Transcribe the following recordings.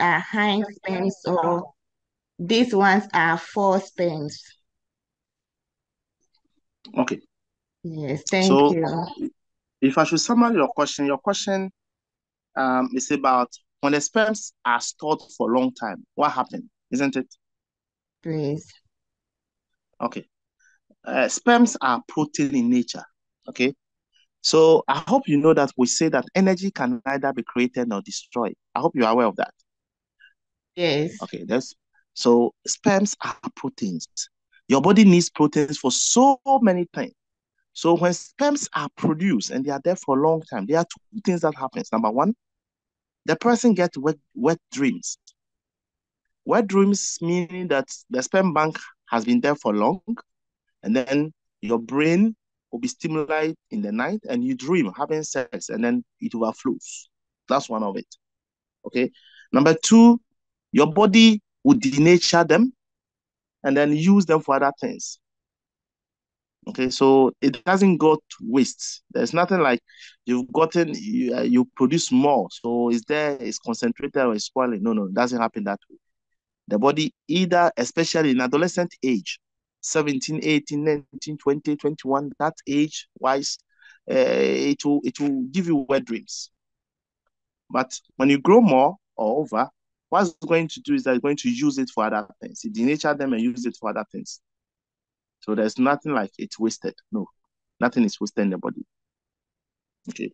are high sperms or these ones are four sperms? Okay. Yes, thank So you. if I should summarize your question, your question um, is about when the sperms are stored for a long time, what happened, isn't it? Please. Okay. Uh, sperms are protein in nature. Okay. So I hope you know that we say that energy can neither be created nor destroyed. I hope you are aware of that. Yes. Okay. That's so sperms are proteins. Your body needs proteins for so many things. So when sperms are produced and they are there for a long time, there are two things that happens. Number one, the person gets wet, wet dreams. Wet dreams meaning that the sperm bank has been there for long, and then your brain will be stimulated in the night and you dream having sex and then it overflows. That's one of it. Okay. Number two, your body will denature them and then use them for other things. Okay, so it doesn't go to waste. There's nothing like you've gotten, you, uh, you produce more. So is there, it's concentrated or it's spoiling. No, no, it doesn't happen that way. The body, either, especially in adolescent age, 17, 18, 19, 20, 21, that age wise, uh, it, will, it will give you wet dreams. But when you grow more or over, what's going to do is that it's going to use it for other things. It denature them and use it for other things. So there's nothing like it's wasted. No, nothing is wasted in the body. Okay.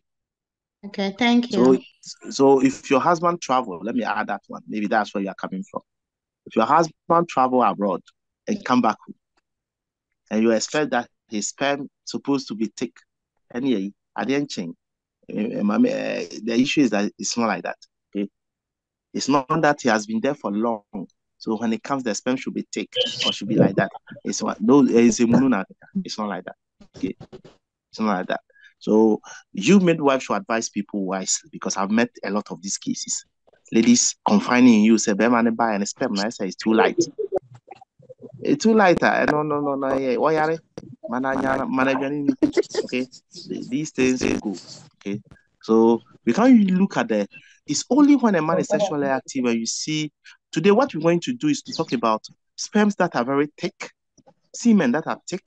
Okay, thank you. So, so if your husband travel, let me add that one. Maybe that's where you're coming from. If your husband travel abroad and come back home, and you expect that his sperm supposed to be thick, and yeah, I didn't change. Eh, eh, eh, the issue is that it's not like that. It's not that he has been there for long. So when it comes, the sperm should be thick or should be like that. It's what no, it's It's not like that. Okay, it's not like that. So you midwife should advise people wisely because I've met a lot of these cases. Ladies confining you say, "Be buy and sperm." I say it's too light. It's too light. Ah, no, no, no, no. Yeah, why are Okay, these things go. Okay, so we can't look at the. It's only when a man is sexually active and you see Today, what we're going to do is to talk about sperms that are very thick, semen that are thick,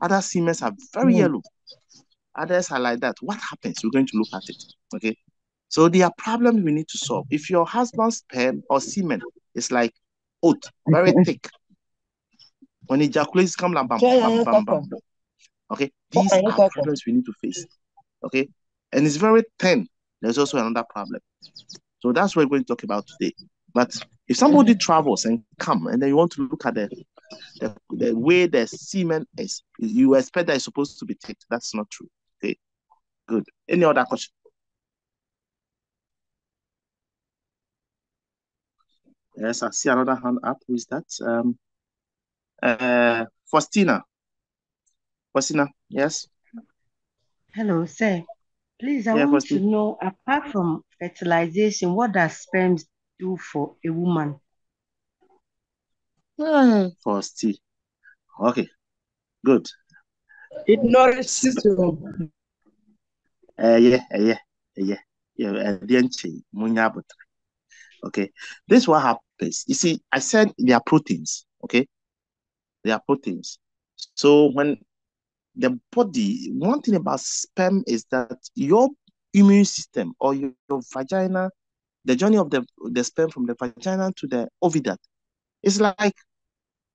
other semen are very mm. yellow, others are like that. What happens? We're going to look at it. Okay. So there are problems we need to solve. If your husband's sperm or semen is like oat, very thick, when ejaculates come like bam, bam, bam, bam, bam. Okay, these are problems we need to face. Okay, and it's very thin. There's also another problem. So that's what we're going to talk about today. But if somebody travels and come and then you want to look at the the, the way the semen is, you expect that it's supposed to be thick. That's not true. Okay, good. Any other question? Yes, I see another hand up. Who is that? Um, uh, Faustina. Faustina, yes. Hello, sir. Please, I yeah, want to know, apart from fertilization, what does sperms do for a woman? Mm. For still. Okay, good. It nourishes you. Uh, yeah, yeah, yeah, yeah. Okay, this is what happens. You see, I said they are proteins. Okay, they are proteins. So when the body, one thing about sperm is that your immune system or your, your vagina the journey of the, the sperm from the vagina to the oviduct it's like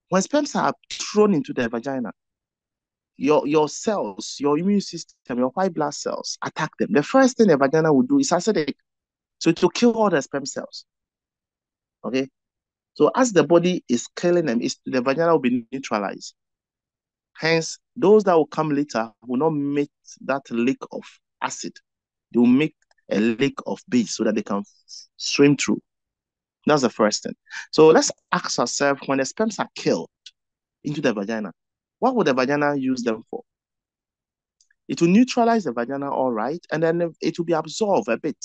when sperms are thrown into the vagina, your, your cells, your immune system, your white blood cells attack them. The first thing the vagina will do is acidic. So to kill all the sperm cells. Okay? So as the body is killing them, is the vagina will be neutralized. Hence, those that will come later will not make that leak of acid. They will make a lake of base so that they can swim through. That's the first thing. So let's ask ourselves when the sperms are killed into the vagina, what would the vagina use them for? It will neutralize the vagina, all right, and then it will be absorbed a bit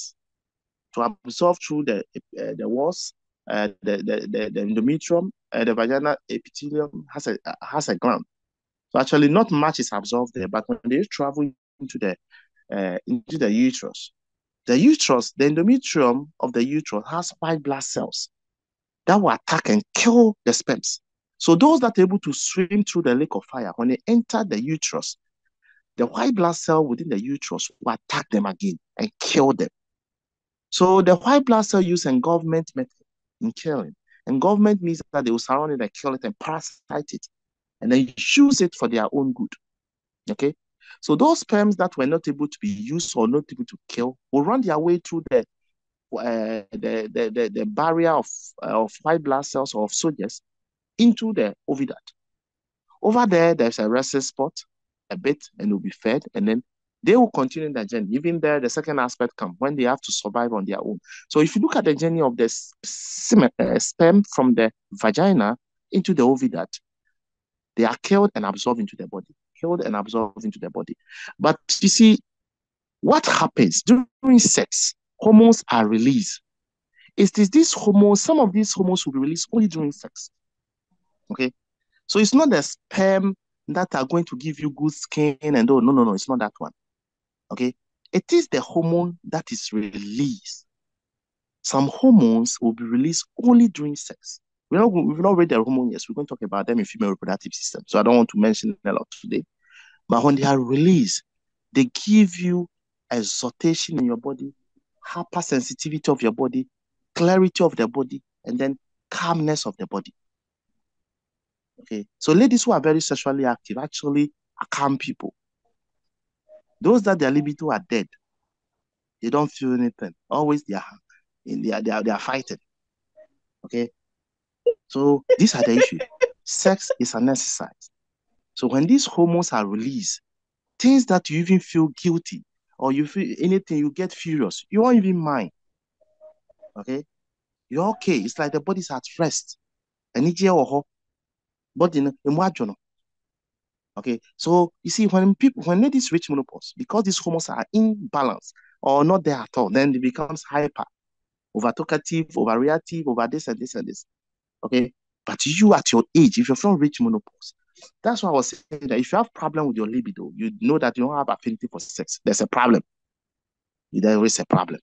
to absorb through the uh, the walls, uh, the, the, the the endometrium, uh, the vagina epithelium has a has a gland. So actually, not much is absorbed there, but when they travel into the uh, into the uterus, The uterus, the endometrium of the uterus has white blood cells that will attack and kill the sperms. So those that are able to swim through the lake of fire, when they enter the uterus, the white blood cell within the uterus will attack them again and kill them. So the white blood cell use engulfment method in killing. Engulfment means that they will surround it and kill it and parasite it, and then use it for their own good. Okay, so those sperms that were not able to be used or not able to kill will run their way through the uh, the, the, the, the barrier of, uh, of white blood cells or of soldiers into the oviduct. Over there, there's a resting spot, a bit, and will be fed, and then they will continue their journey. Even there, the second aspect comes when they have to survive on their own. So if you look at the journey of the uh, sperm from the vagina into the oviduct, they are killed and absorbed into the body, killed and absorbed into the body. But you see, what happens during sex? Hormones are released. It is these hormones, some of these hormones will be released only during sex. Okay. So it's not the sperm that are going to give you good skin and oh no no no it's not that one okay it is the hormone that is released some hormones will be released only during sex we're not, we've not read their hormone yes we're going to talk about them in female reproductive system so i don't want to mention a lot today but when they are released they give you exaltation in your body hypersensitivity of your body clarity of the body and then calmness of the body Okay. So ladies who are very sexually active actually are calm people. Those that their libido are dead, they don't feel anything. Always they are in they are, they are, they are fighting. Okay. So these are the issues. Sex is an exercise. So when these hormones are released, things that you even feel guilty or you feel anything, you get furious. You won't even mind. Okay. You're okay. It's like the body's at rest. And but in a Okay, so you see, when people when ladies reach menopause, because these hormones are imbalanced or not there at all, then it becomes hyper, over talkative, overreactive, over this and this and this. Okay, but you at your age, if you're from rich menopause, that's why I was saying that if you have problem with your libido, you know that you don't have affinity for sex. There's a problem. There is a problem.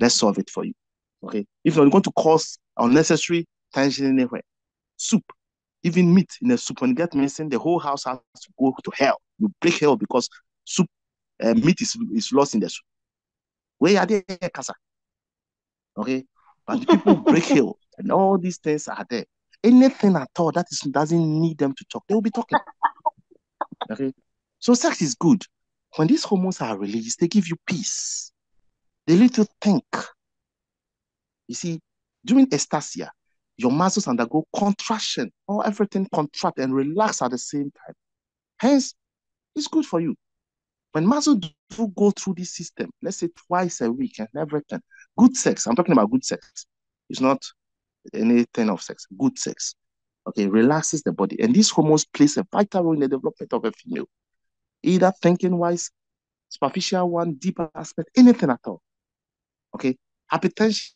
Let's solve it for you. Okay, if you're going to cause unnecessary tension anywhere, soup even meat in a soup, when you get missing, the whole house has to go to hell. You break hell because soup, uh, meat is, is lost in the soup. Where are they, Casa? Okay? But people break hell, and all these things are there. Anything at all that is, doesn't need them to talk, they will be talking. Okay? So sex is good. When these hormones are released, they give you peace. They let you think. You see, during estasia, your muscles undergo contraction or everything contract and relax at the same time. Hence, it's good for you. When muscles do go through this system, let's say twice a week and everything, good sex, I'm talking about good sex. It's not anything of sex, good sex. Okay, relaxes the body. And these hormones plays a vital role in the development of a female. Either thinking wise, superficial one, deeper aspect, anything at all. Okay, hypertension,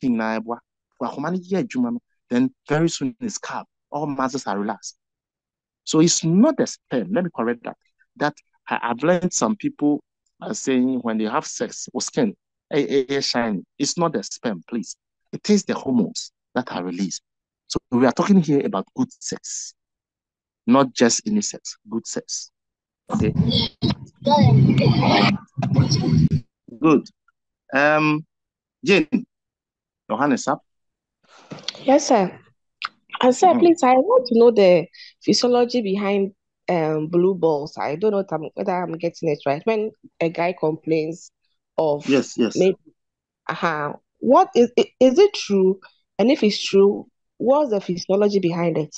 then very soon it's calm. All muscles are relaxed. So it's not the sperm. Let me correct that. That I, have learned some people are saying when they have sex or skin, a, shine. It's not the sperm, please. It is the hormones that are released. So we are talking here about good sex, not just any sex, good sex. Okay. Good. Um, Jane, your hand is up. Yes, sir. I said, mm-hmm. please, I want to know the physiology behind um blue balls. I don't know I'm, whether I'm getting it right. When a guy complains of yes, yes, maybe, uh-huh, what is is it true? And if it's true, what's the physiology behind it?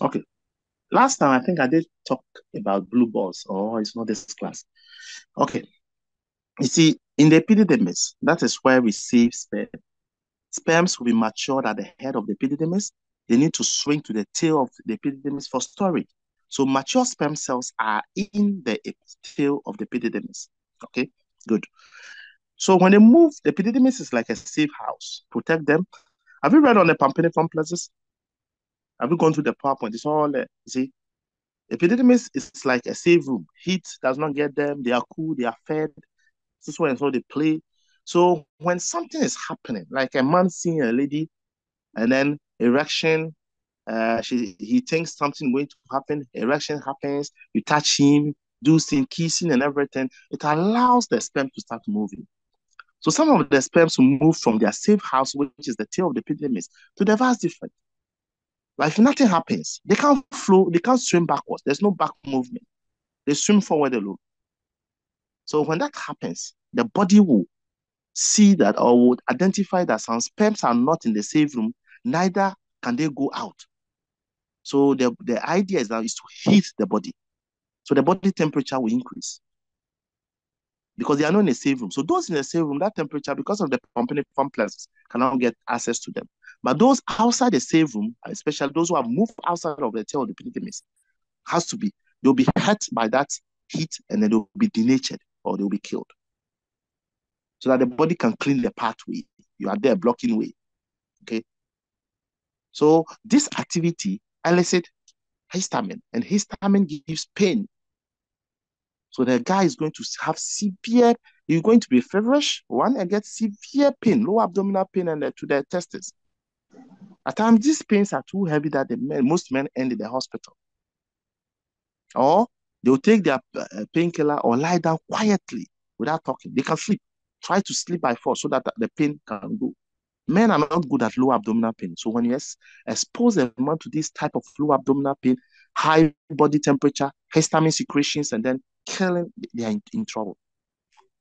Okay. Last time I think I did talk about blue balls, or oh, it's not this class. Okay. You see, in the epididymis, that is where we see sperm Sperms will be matured at the head of the epididymis. They need to swing to the tail of the epididymis for storage. So mature sperm cells are in the tail of the epididymis. Okay, good. So when they move, the epididymis is like a safe house. Protect them. Have you read on the Pampiniform plexus? Have you gone to the PowerPoint? It's all. You see, epididymis is like a safe room. Heat does not get them. They are cool. They are fed. This is when so they play. So when something is happening, like a man seeing a lady, and then erection, uh, she he thinks something going to happen, erection happens, you touch him, do some kissing and everything, it allows the sperm to start moving. So some of the sperms will move from their safe house, which is the tail of the epididymis, to the vas deferens. Like if nothing happens, they can't flow, they can't swim backwards. There's no back movement. They swim forward alone. So when that happens, the body will see that or would identify that some sperms are not in the safe room, neither can they go out. So the, the idea is now is to heat the body. So the body temperature will increase because they are not in a safe room. So those in the safe room, that temperature, because of the pumping complexes, cannot get access to them. But those outside the safe room, especially those who have moved outside of the tail of the epididymis, has to be, they'll be hurt by that heat and then they'll be denatured or they'll be killed. So that the body can clean the pathway. You are there blocking way. Okay. So this activity elicit histamine, and histamine gives pain. So the guy is going to have severe, he's going to be feverish, one, and get severe pain, low abdominal pain, and to the testes. At times, these pains are too heavy that the men, most men end in the hospital. Or they'll take their uh, painkiller or lie down quietly without talking. They can sleep. Try to sleep by force so that the pain can go. Men are not good at low abdominal pain. So when you expose a man to this type of low abdominal pain, high body temperature, histamine secretions, and then killing, they are in, in trouble.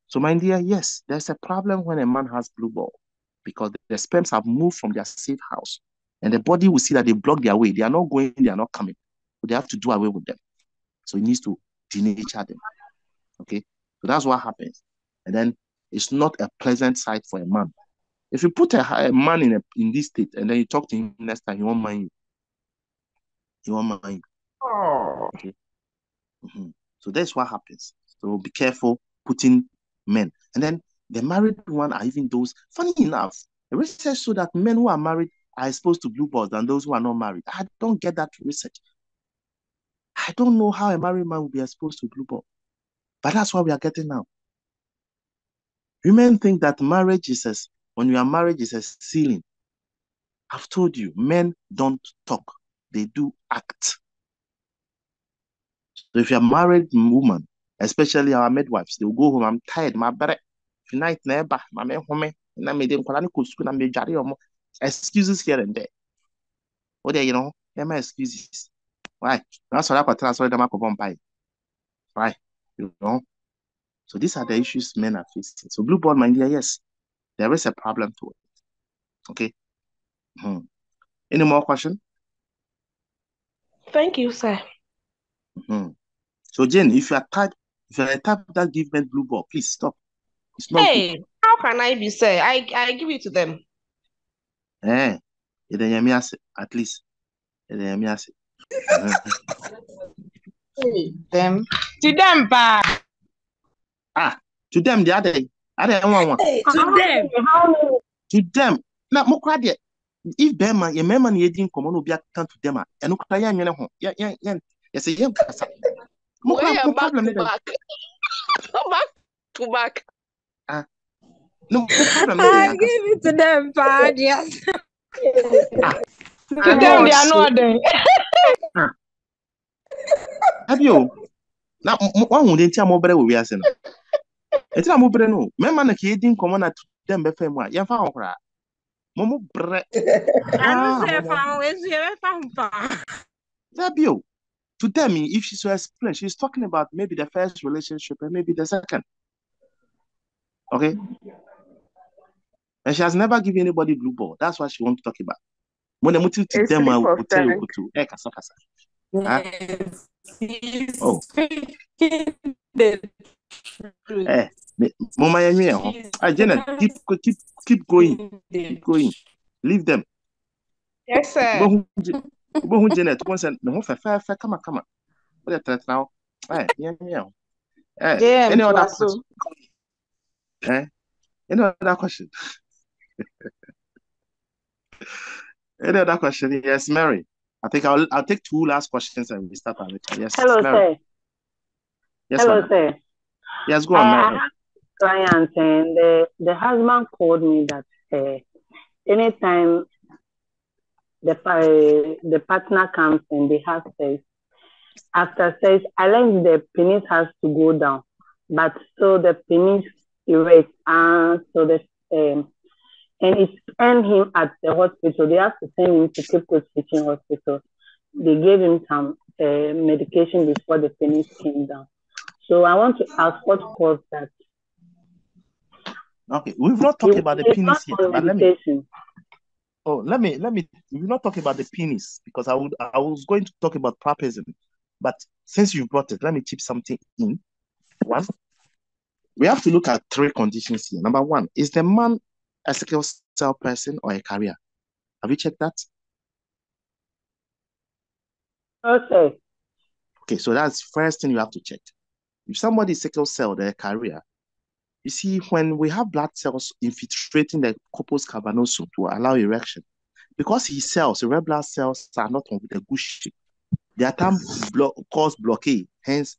So my dear, yes, there's a problem when a man has blue ball because the sperms have moved from their safe house and the body will see that they block their way. They are not going, they are not coming. So they have to do away with them. So it needs to denature them. Okay. So that's what happens. And then it's not a pleasant sight for a man. If you put a, a man in a, in this state and then you talk to him next time, he won't mind you. He won't mind you. Oh. Okay. Mm-hmm. So that's what happens. So be careful putting men. And then the married one are even those, funny enough, the research showed that men who are married are exposed to blue balls than those who are not married. I don't get that research. I don't know how a married man will be exposed to blue ball. But that's what we are getting now. Women think that marriage is a, when you are married is a ceiling. I've told you, men don't talk, they do act. So if you're a married woman, especially our midwives, they'll go home, I'm tired, my brother. Tonight, neighbor, my man, home, na me dem kwala ni ko school na me jare omo excuses here and there. What there you know there my excuses. Why? Na sorry akwa tell sorry dem akwa mpai why? You know? So these are the issues men are facing. So blue ball my dear yes there is a problem to it. Okay? Hmm. any more question? Thank you sir. Hmm. So Jane if you are type if you are a type that give men blue ball please stop. It's not hey good. how can I be sir? I I give it to them. Eh yɛda nyame ase at least. Yɛda nyame ase them. to them pa ah to them the other other one one. To them. to them. Na mo kora deɛ if bɛrima yɛ mmarima na yɛdi nkɔmmɔ na obi aka to them a ɛno kora yɛ nwene ho yɛ yɛ yɛ yɛsɛ yɛ nkasa mo we kora are mo back problem to ne dɛ back? Back to back. No mo problem ne dɛ I ankasa give it to them, pa. Yes. ah. To them they are not there. Abi o na mo wahu de nti a mo brɛ wɔ wiase no nti na mo brɛ no mmarima na ka yɛdi nkɔmmɔ na to them bɛfa mu a yɛmfa ho koraa mo mo brɛ I ah. don't say mo mo found ways here, found pa. Zabio, to tell me if she's to explain, she's talking about maybe the first relationship and maybe the second. Okay? And she has never given anybody blue ball. That's what she wants to talk about. When the motive to them, I slip will tell you to eh, kasa kasa. Yes, he's Oh, speaking the truth. eh, mama ya nwe Ah, Janet, keep keep keep going, keep going. Leave them. yes sir Ubohu Je- ubohu Janet, one say no fa fa fa kama kama. What the threat now? Eh, yeah, yeah. Eh, any other question? Eh, any other question? Any other question? Yes, Mary. I think I'll I'll take two last questions and we start our lecture. Yes, Hello, Mary. sir. Yes, Hello, sir. Yes, go Uh, on, I Mary. client and the, the husband called me that uh, anytime the uh, the partner comes and they have sex, after sex, I learned the penis has to go down, but so the penis erect and so the um, and it sent him at the hospital. They have to send him to Cape Coast Teaching Hospital. They gave him some uh, medication before the penis came down. So I want to ask what caused that. Okay, we've not talked about the penis yet, but let me. Oh, let me let me. We're not talking about the penis because I would I was going to talk about priapism, but since you brought it, let me chip something in. One, we have to look at three conditions here. Number one, is the man a sickle cell person or a carrier? Have you checked that? Okay. Okay, so that's first thing you have to check. If somebody is sickle cell, they're a carrier. You see, when we have blood cells infiltrating the corpus cavernosum to allow erection, because his cells, the red blood cells, are not on the good shape, they are time blo- cause blockade. Hence,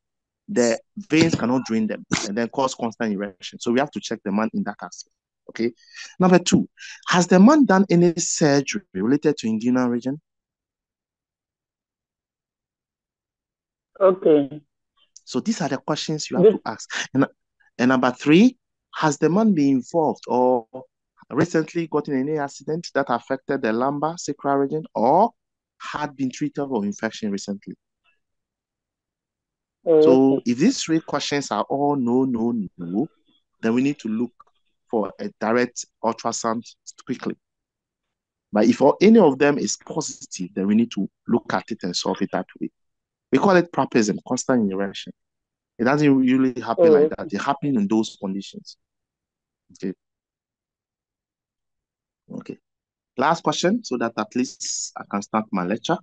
the veins cannot drain them and then cause constant erection. So we have to check the man in that aspect. Okay. Number two, has the man done any surgery related to inguinal region? Okay. So these are the questions you have to ask. And, and number three, has the man been involved or recently gotten any accident that affected the lumbar sacral region or had been treated for infection recently? Okay. So if these three questions are all no, no, no, then we need to look for a direct ultrasound quickly. But if any of them is positive, then we need to look at it and solve it that way. We call it priapism, constant erection. It doesn't really happen Oh, like that. It happens in those conditions. Okay. Okay. Last question, so that at least I can start my lecture.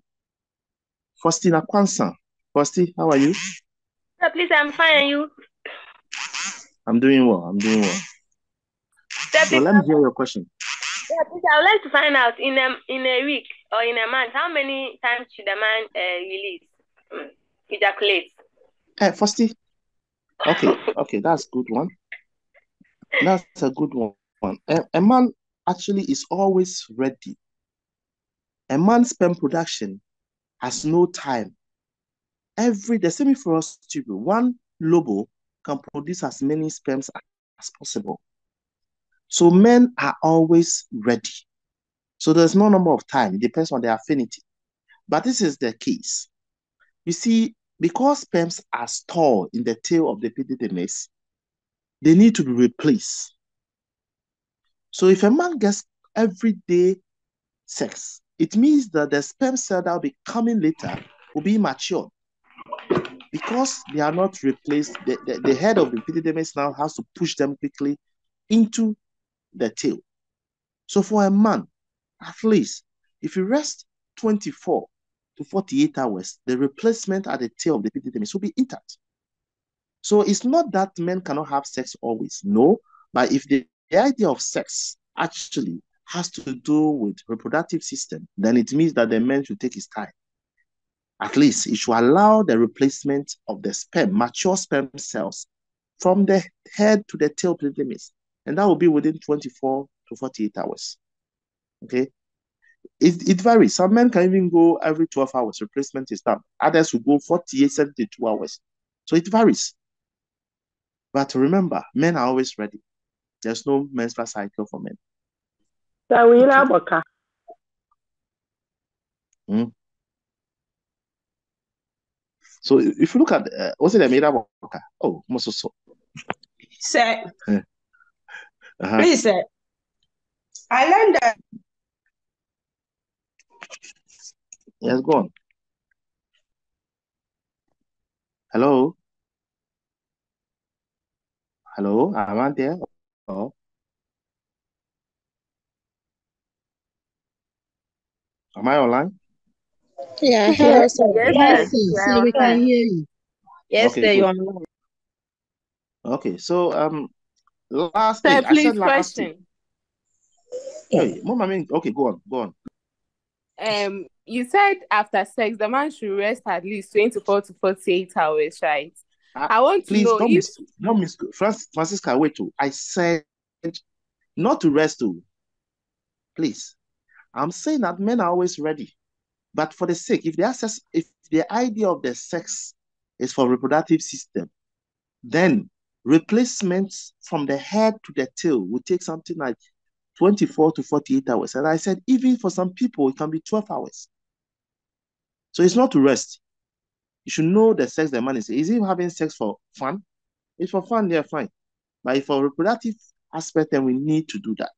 Faustina Kwansan. Fausti, how are you? Yeah, please, I'm fine. And you? I'm doing well. I'm doing well. Yeah, So let me hear your question. yeah, please, I would like to find out in a in a week or in a month how many times should a man uh, release um, ejaculate? Hey, Fausti. Okay, okay, that's good one. That's a good one. A, a man actually is always ready. A man's sperm production has no time. Every the seminiferous tubule, one lobo can produce as many sperms as possible. So men are always ready. So there's no number of time. It depends on their affinity. But this is the case. You see, because sperms are stored in the tail of the epididymis, they need to be replaced. So if a man gets everyday sex, it means that the sperm cell that will be coming later will be immature. Because they are not replaced, the, the, the head of the epididymis now has to push them quickly into the tail. So for a man, at least, if you rest 24 to 48 hours, the replacement at the tail of the epididymis will be intact. So it's not that men cannot have sex always, no. But if the, the idea of sex actually has to do with reproductive system, then it means that the man should take his time. At least it should allow the replacement of the sperm, mature sperm cells, from the head to the tail of the epididymis, and that will be within 24 to 48 hours. Okay. It, it varies. Some men can even go every 12 hours, replacement is done. Others will go 48, 72 hours. So it varies. But remember, men are always ready. There's no menstrual cycle for men. Tawila Boka. Hmm. So if you look at, uh, what's it, Amira Boka? Oh, most so. Sir, Uh-huh. please, sir. I learned that Yes, go on. Hello? Hello? Am I there? Oh, am I online? Yeah, hello, sir. Yes, yes, sir. sir, You we can hear you. Yes, Okay, sir, you're Okay, so um, last Sir, thing I please, said last thing. question. Hey, Mom, I mean, okay, go on, go on. Um, you said after sex, the man should rest at least 24 to 48 hours, right? I want to please know don't if miss, don't miss, Francis, Francisca, wait, too. I said not to rest, too. Please. I'm saying that men are always ready. But for the sake, if the access, if the idea of the sex is for reproductive system, then replacements from the head to the tail will take something like 24 to 48 hours. And I said, even for some people, it can be 12 hours. So it's not to rest. You should know the sex the man is. Is he having sex for fun? If for fun, they're fine. But if for reproductive aspect, then we need to do that.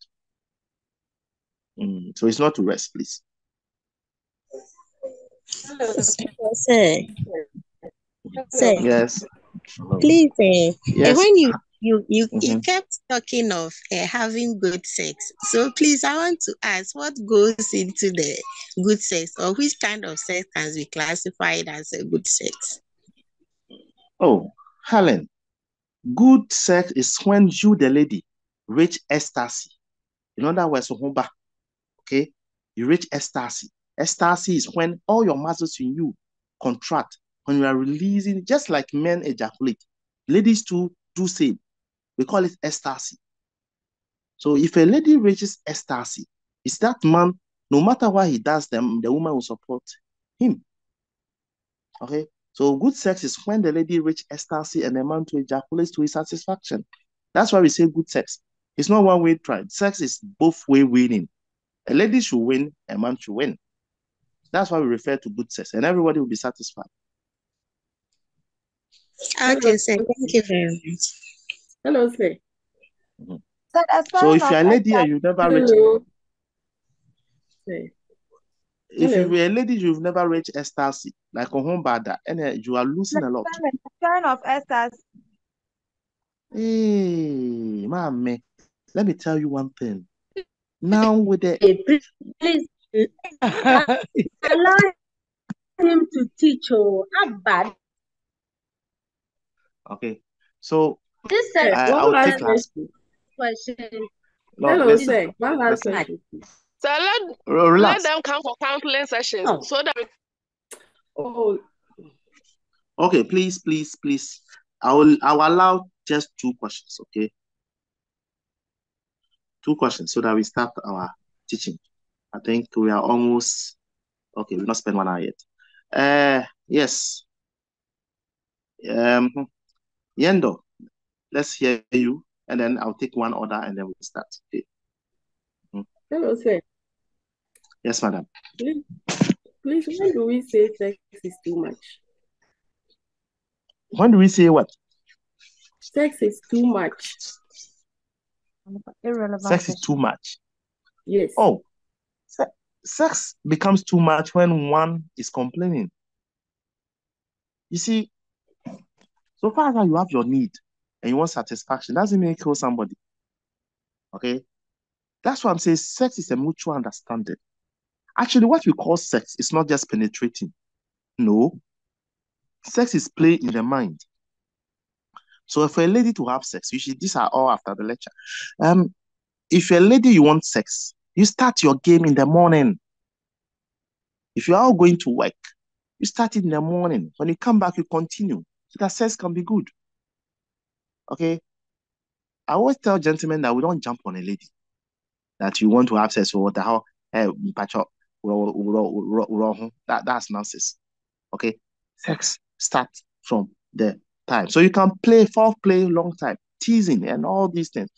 Mm, so it's not to rest, please. Sir, sir, Yes. please, uh, Yes. when you you you, you Mhm. kept talking of uh, having good sex, so please, I want to ask what goes into the good sex, or which kind of sex can be classified as a good sex? Oh, Helen, good sex is when you, the lady, reach ecstasy. In other words, humba. Okay, you reach ecstasy. Ecstasy is when all your muscles in you contract when you are releasing, just like men ejaculate. Ladies too do same. We call it ecstasy. So if a lady reaches ecstasy, it's that man, no matter what he does, them the woman will support him. Okay. So good sex is when the lady reach ecstasy and the man to ejaculate to his satisfaction. That's why we say good sex. It's not one way tried. Sex is both way winning. A lady should win, a man should win. That's why we refer to good sex, and everybody will be satisfied. Okay, sir. Thank you very much. Hello, sir. Mhm. So, So if you're a lady and you've never reached, Hello. Sir. if Hello. you're a lady you've never reached ecstasy, like a Ohombada, and uh, you are losing a lot. Turn off of ecstasy. Hey, mommy, let me tell you one thing. Now with the Hey, please, please allow him to teach. Oh, how bad okay, so this Sir, sex I one I'll last take question. No, Hello, listen, sir. One last question. so let Re- let them come for counseling sessions Oh, so that we Oh, Okay, please, please, please. I will I will allow just two questions, okay? Two questions so that we start our teaching. I think we are almost okay, we've not spend one hour yet. Uh yes. Um Yendo, let's hear you and then I'll take one order and then we'll start. Okay. Mm. hello, sir. Yes, madam. Please, please, when do we say sex is too much? When do we say what? Sex is too much. Irrelevant Sex is too much. Yes. Oh, se- sex becomes too much when one is complaining. You see, so far as you have your need and you want satisfaction, doesn't mean you kill somebody. Okay? That's why I'm saying sex is a mutual understanding. Actually, what we call sex is not just penetrating. No. Sex is play in the mind. So for a lady to have sex, usually these are all after the lecture. Um, if you're a lady you want sex, you start your game in the morning. If you are going to work, you start in the morning. When you come back, you continue. So that sex can be good. Okay. I always tell gentlemen that we don't jump on a lady that you want to have sex with how eh, that that's nonsense. Okay. Sex starts from the time. So you can play play long time, teasing and all these things.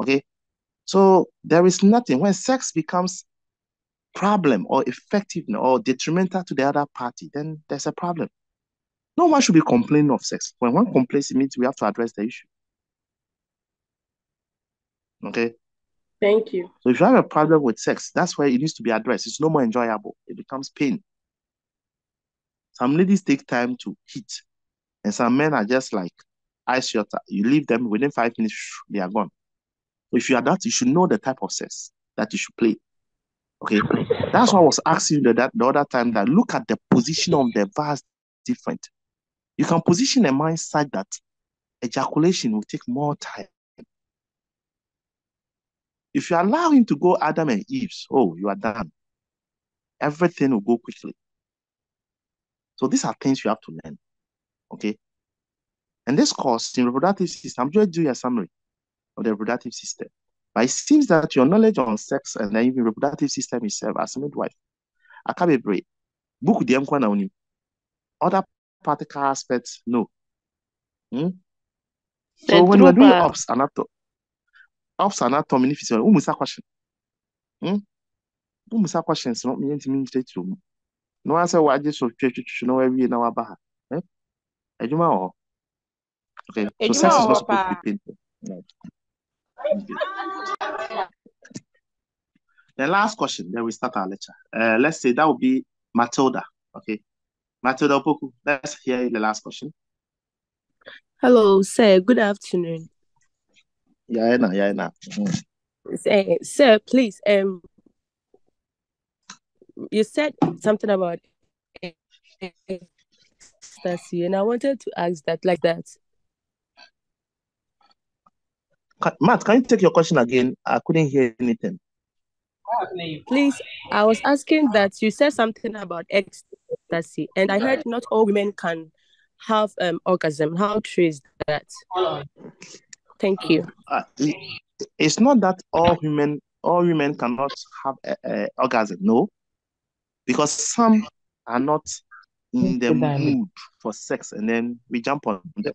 Okay. So there is nothing when sex becomes problem or effective or detrimental to the other party, then there's a problem. No one should be complaining of sex. When one complains, it means we have to address the issue. Okay. Thank you. So if you have a problem with sex, that's where it needs to be addressed. It's no more enjoyable. It becomes pain. Some ladies take time to hit, and some men are just like ice water. You leave them within five minutes, they are gone. So if you are that, you should know the type of sex that you should play. Okay, that's why I was asking you that the other time that look at the position of the vas deferens. You can position a mind such that ejaculation will take more time. If you allow him to go Adam and Eve's, oh, you are done. Everything will go quickly. So these are things you have to learn. Okay. And this course in reproductive system, I'm just doing a summary of the reproductive system. But it seems that your knowledge on sex and even reproductive system itself as a midwife, I break. Book the nkwa Other practical aspects, no. Hmm? So when you're doing ops anatomy, ops anatomy, if it's a question. Hmm? Umusa questions, not me to mean to No answer what I just so twitwi no every na waba ha. Eh? Adwuma wɔ hɔ. Okay. So sex is not supposed to be painful. Right. The last question, then we start our lecture. Uh, let's say that would be Matilda. Okay. Matilda Opoku, let's hear the last question. Hello, sir. Good afternoon. Yeah, i yeah, yeah. Nah. Mm. Sir, sir, please, um, you said something about ecstasy, and I wanted to ask that like that. Matt, can you take your question again? I couldn't hear anything. Please, I was asking that you said something about ecstasy, and I heard not all women can have um orgasm. How true is that? Thank you. Uh, it's not that all women all women cannot have a, a orgasm. No, because some are not in the mood for sex, and then we jump on them.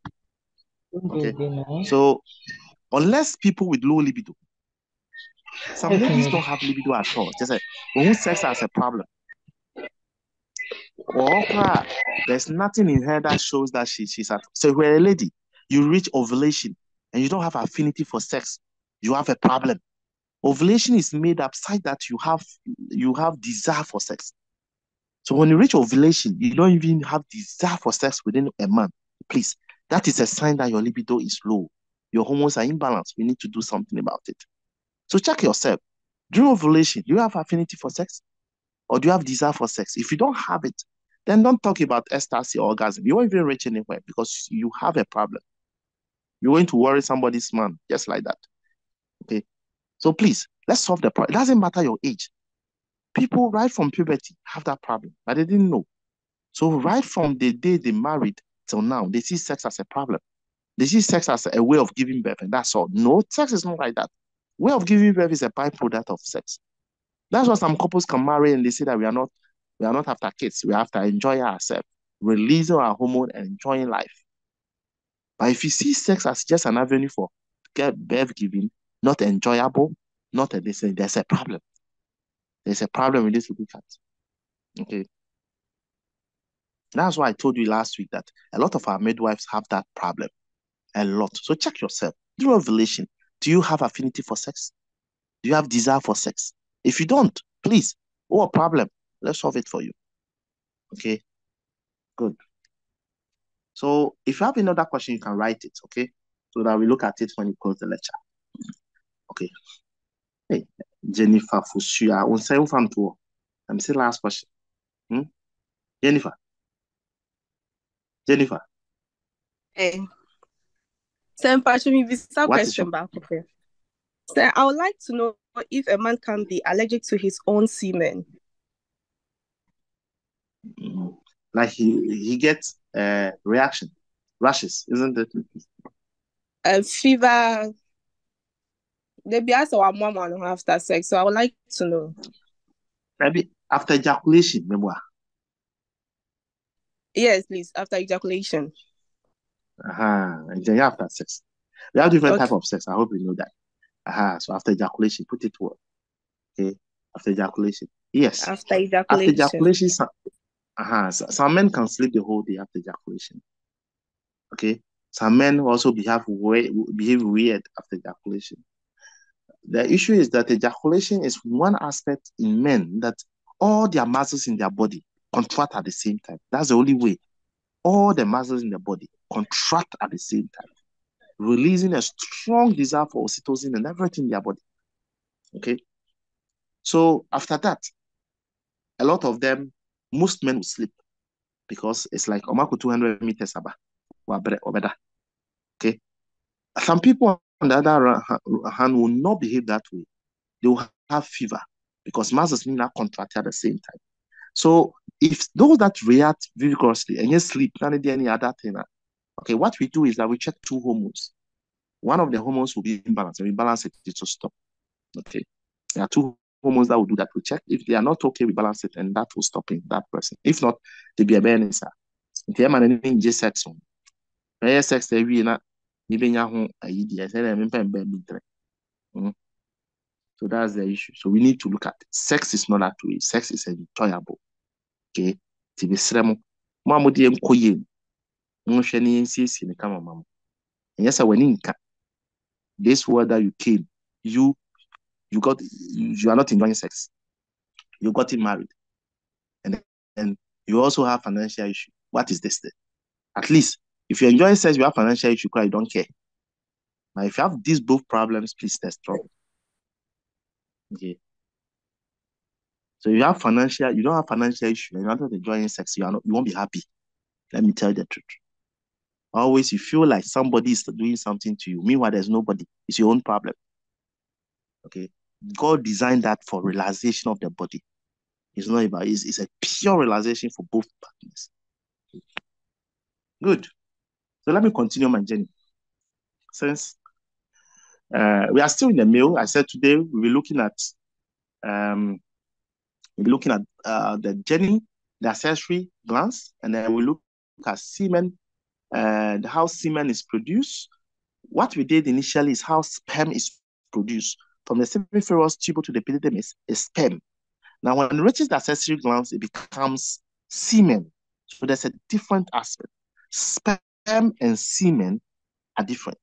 Okay, so unless people with low libido, some ladies don't have libido at all. Just like when sex has a problem. Or there's nothing in her that shows that she, she's at. So when a lady, you reach ovulation and you don't have affinity for sex, you have a problem. Ovulation is made up that you have you have desire for sex. So when you reach ovulation, you don't even have desire for sex within a month. Please, that is a sign that your libido is low. Your hormones are imbalanced. We need to do something about it. So check yourself. During ovulation, do you have affinity for sex? Or do you have desire for sex? If you don't have it, then don't talk about ecstasy or orgasm. You won't even reach anywhere because you have a problem. You're going to worry somebody's man just like that. Okay. So please, let's solve the problem. It doesn't matter your age. People right from puberty have that problem, but they didn't know. So right from the day they married till now, they see sex as a problem. They see sex as a way of giving birth, and that's all. No, sex is not like that. Way of giving birth is a byproduct of sex. That's why some couples can marry and they say that we are not we are not after kids. We have to enjoy ourselves, releasing our hormone and enjoying life. But if you see sex as just an avenue for get birth giving, not enjoyable, not a listen, there's a problem. There's a problem with this at. Okay. That's why I told you last week that a lot of our midwives have that problem a lot. So check yourself. Through ovulation, do you have affinity for sex? Do you have desire for sex? If you don't, please, what problem? Let's solve it for you. Okay, good. So if you have another question, you can write it, okay? So that we look at it when you close the lecture. Okay. Hey, Jennifer Fusua, on same from two. I'm saying last question. Hmm? Jennifer. Jennifer. Hey. Sir, me visa question back here. Sir, I would like to know if a man can be allergic to his own semen. Mm, like he he gets uh, reaction, rashes, isn't it? A fever. Maybe I saw one woman after sex, so I would like to know. Maybe after ejaculation, maybe. Yes, please. After ejaculation. Uh-huh. And then after sex. We have different okay. type of sex. I hope you know that. Uh-huh. So after ejaculation, put it to work. Okay. After ejaculation. Yes. After ejaculation. After ejaculation, uh-huh. So, some men can sleep the whole day after ejaculation. Okay. Some men also behave weird, behave weird after ejaculation. The issue is that ejaculation is one aspect in men that all their muscles in their body contract at the same time. That's the only way. All the muscles in the body contract at the same time, releasing a strong desire for oxytocin and everything in their body. Okay. So after that, a lot of them, most men will sleep because it's like Omako 200 meters above. Okay. Some people on the other hand will not behave that way. They will have fever because muscles need not contract at the same time. So if those that react vigorously and you sleep, not any other thing, ah, Okay, what we do is that we check two hormones. One of the hormones will be imbalanced, and we balance it to stop. Okay, there are two hormones that will do that. We check if they are not okay, we balance it, and that will stop in that person. If not, they be a benefit. Nti ɛma n'ani ngye sex ho. Ɛyɛ sex ɛwie na yɛbɛnya ho ayi deɛ sɛ ɛdɛ mempɛ mbɛ bi ntere. Mm. So that's the issue. So we need to look at it. Sex is not that way. Sex is enjoyable. Okay. Ti besrɛ mo. Mo a mode nkɔ yie no, monhwɛ ne yɛnsiesie ne kama ma mo. Ɛnyɛ sɛ w'ani nka. This world that you came, you you got you, are not enjoying sex. You got married. And and you also have financial issue. What is this? Thing? At least if you enjoy sex, you have financial issue, you don't care. Now, if you have these both problems, please test trouble. Okay. So you have financial, you don't have financial issue, you're not enjoying sex, you are not, you won't be happy. Let me tell you the truth. Always, you feel like somebody is doing something to you. Meanwhile, there's nobody. It's your own problem. Okay. God designed that for realization of the body. It's not about it's, it's a pure realization for both partners. Good. So let me continue my journey. Since uh, we are still in the mill, I said today we'll be looking at um, we'll be looking at uh, the journey, the accessory glands, and then we look at semen, uh, how semen is produced. What we did initially is how sperm is produced. From the seminiferous tubule to the epididymis is sperm. Now, when it reaches the accessory glands, it becomes semen. So there's a different aspect. Sperm and semen are different.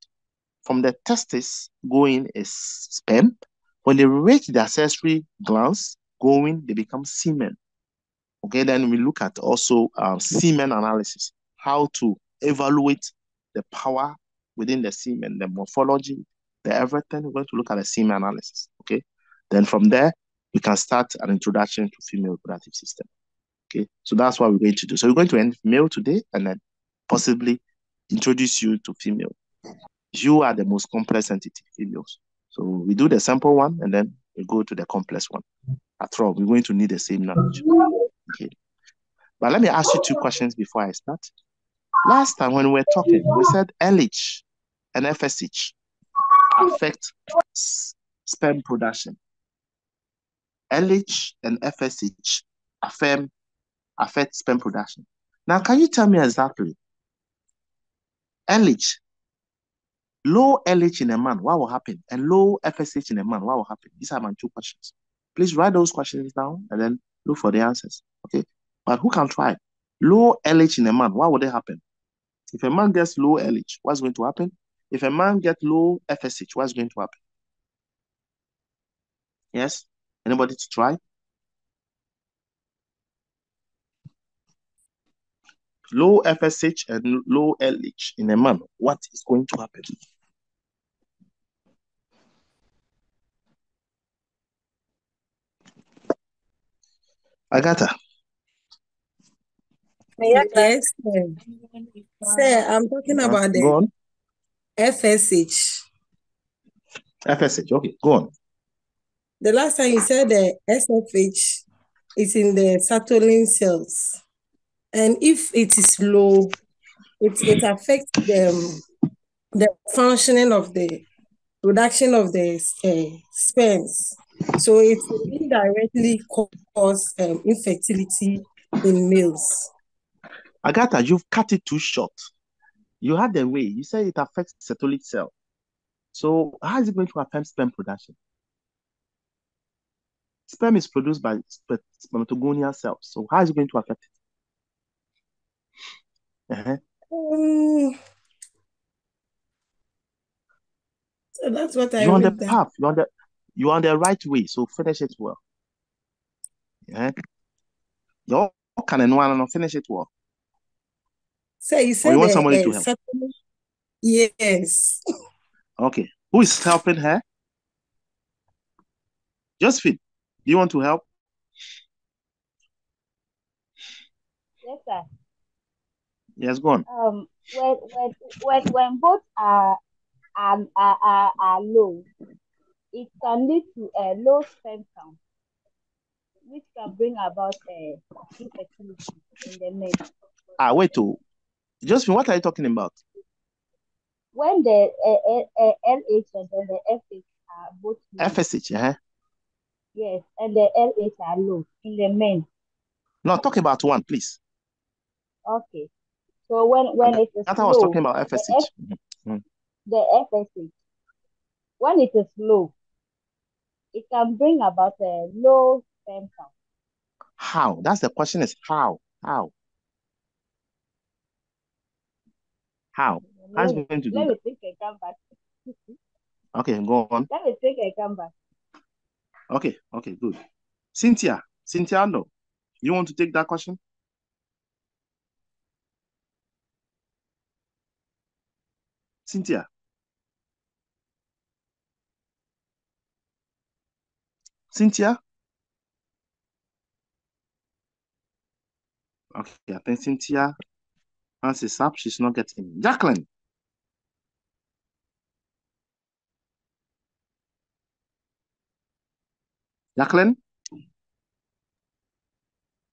From the testis going is sperm. When they reach the accessory glands going, they become semen. Okay, then we look at also um, semen analysis, how to evaluate the power within the semen, the morphology, everything. We're going to look at the semen analysis. Okay, then from there we can start an introduction to female reproductive system. Okay, so that's what we're going to do. So we're going to end male today, and then possibly introduce you to female. You are the most complex entity, females. So we do the simple one, and then we go to the complex one. After all, we're going to need the same knowledge. Okay. But let me ask you two questions before I start. Last time when we were talking, we said LH and FSH affect sperm production. LH and FSH affect, affect sperm production. Now, can you tell me exactly LH, low LH in a man, what will happen? And low FSH in a man, what will happen? These are my two questions. Please write those questions down and then look for the answers. Okay. But who can try? Low LH in a man, what would it happen? If a man gets low LH, what's going to happen? If a man gets low FSH, what's going to happen? Yes? Anybody to try? Low FSH and low LH in a man, what is going to happen? Agatha. Yes, sir. Sir, I'm talking Uh, about go the on. FSH. FSH, okay, go on. The last time you said the SFH is in the Sertoli cells. And if it is low, it, it affects the, the functioning of the production of the uh, sperms. So it will indirectly cause um, infertility in males. Agatha, you've cut it too short. You had the way. You said it affects Sertolic cell. So how is it going to affect sperm production? Sperm is produced by sper- spermatogonial cells. So how is it going to affect it? Uh-huh. Um, so that's what I You're on the there. path. You're on the you're on the right way. So finish it well. Yeah. You're kind of one and finish it well. So you Or said you want the somebody to uh, help. Sertolin- Yes. Okay. Who is helping her? Josephine, do you want to help? Yes, sir. Yes, go on. Um, when when when when both are are are, are, are low, it can lead to a low sperm count, which can bring about a infertility in the men. Ah, wait. Oh, Josephine, what are you talking about? When the uh, uh, LH and then the FH are both low. FSH, uh-huh. Yes, and the LH are low in the men. No, talk about one, please. Okay. So when when it is I thought I was talking about the FSH. F, Mhm. the FSH, when it is low, it can bring about a low sperm count. How? That's the question is how? How? How? Mm, How is me it going to do let me come back. Okay, go on. Let me think and come back. Okay, okay, good. Cynthia, Cynthia, no. You want to take that question? Cynthia, Cynthia? Okay, I think Cynthia answers up. She's not getting. Jacqueline, Jacqueline?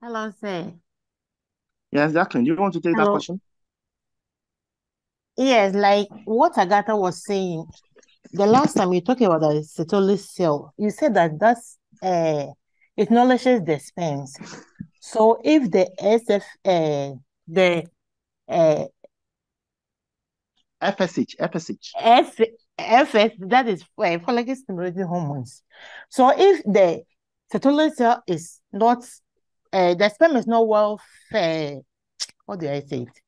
Hello, sir. Yes, Jacqueline, do you want to take that question? Yes, like what Agatha was saying, the last time you talked about the Sertoli cell, you said that that's uh it nourishes the sperms. So if the SF uh the uh FSH, FSH. F FS that is uh, follicle stimulating hormones. So if the Sertoli cell is not uh the sperm is not well fed, what do I say it?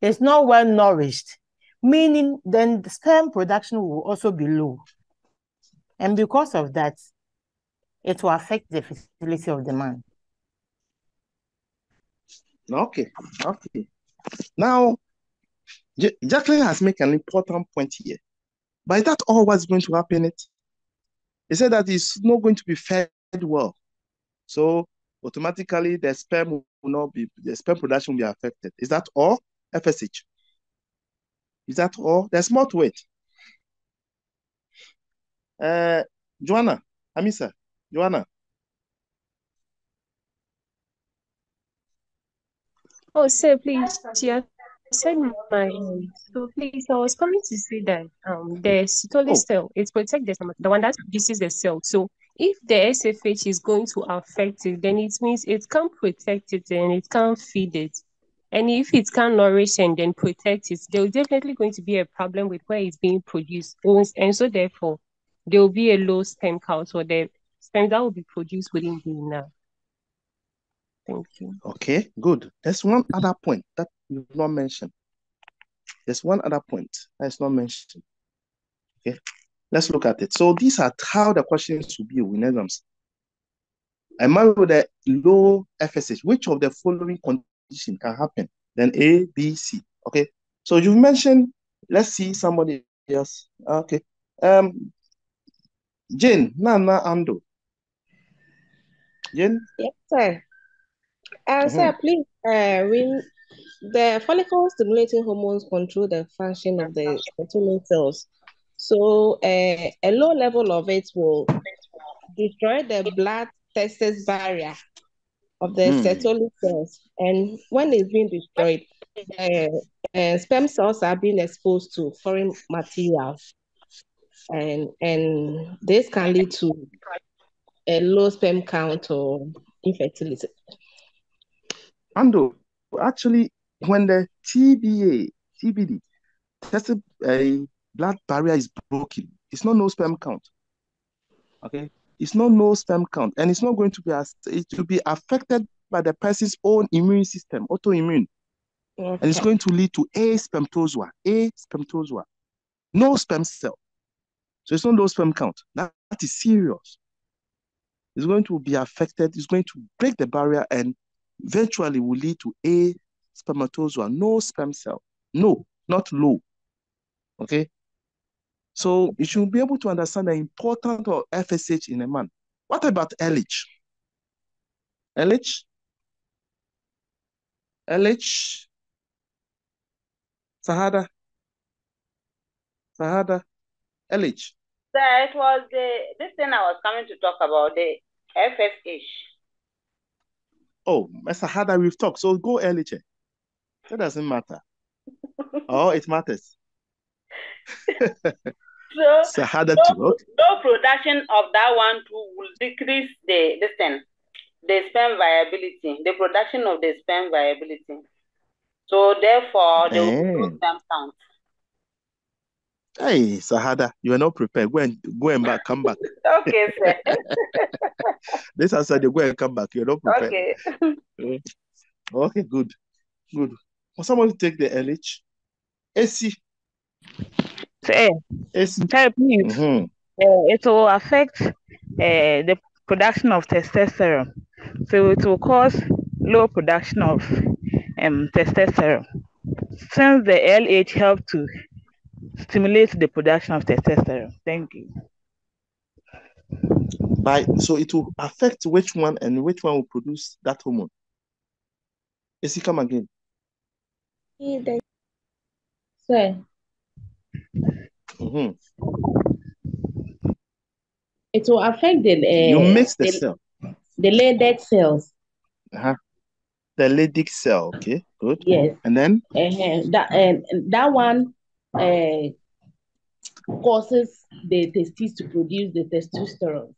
It's not well nourished, meaning then the sperm production will also be low. And because of that, it will affect the fertility of the man. Okay, okay. Now, Ja- Jacqueline has made an important point here. But is that all what's going to happen? It he said that it's not going to be fed well. So automatically the sperm will not be the sperm production will be affected. Is that all? FSH. Is that all? There's more to it. Uh Joanna, Amisa, Joanna. Oh, sir, please, yeah, said my so please, I was coming to say that um the Sertoli Oh, cell it protects the the one that produces the cell. So if the SFH is going to affect it, then it means it can protect it and it can feed it. And if it can nourish and then protect it, there will definitely going to be a problem with where it's being produced. And so therefore there will be a low sperm count or the sperm that will be produced wouldn't be enough. Thank you. okay, good. There's one other point that you've not mentioned. There's one other point that is not mentioned. Okay, let's look at it. So these are how the questions should be in exams. A man with a low FSH, which of the following condition can happen? Then A, B, C. Okay. So you've mentioned, let's see somebody else. Okay. Um, Jane, Nana Ando. Jane? Yes, sir. Uh, Mhm. sir, please, uh, when the follicle stimulating hormones control the function of the fertility cells. So, uh, a low level of it will destroy the blood testis barrier of the Hmm. Sertoli cells. And when it's being destroyed, uh, uh, sperm cells are being exposed to foreign materials. And, and this can lead to a low sperm count or infertility. Ando, actually, when the TBA, TBD, tested a blood barrier is broken, it's not no sperm count. Okay, it's not no sperm count, and it's not going to be as it will be affected by the person's own immune system, autoimmune, and it's going to lead to a spermatozoa, a spermatozoa, no sperm cell. So it's not no sperm count. That, that is serious. It's going to be affected. It's going to break the barrier and eventually will lead to a spermatozoa, no sperm cell. No, not low. Okay. So you should be able to understand the importance of FSH in a man. What about LH? LH? LH? Sahada? Sahada? LH? So it was the this thing I was coming to talk about, the FSH. Oh, Sahada, we've talked. So go LH. That doesn't matter. oh, it matters. so Shahada no, too. Okay. no production of that one too will decrease the thing, the sperm viability, the production of the sperm viability. So therefore, there will be no Eh. sperm count. Hey, Sahada, you are not prepared. Go and go and back, come back. Okay, sir. This answer, they go and come back. You're not prepared. okay. Eh, Okay, good. Good. For someone to take the LH, AC, Sir, AC. sir, please. Mhm. Uh, it will affect uh, the production of testosterone. So it will cause low production of um, testosterone. Since the LH help to stimulate the production of testosterone. Thank you. By so it will affect which one and which one will produce that hormone. AC, come again. Sir, Mhm. it will affect the You uh, mix the the, cell. the Leydig cells. Uh-huh. The Leydig cell. Okay, good. Yes. And then Uh-huh. That and that one uh, causes the testes to produce the testosterone.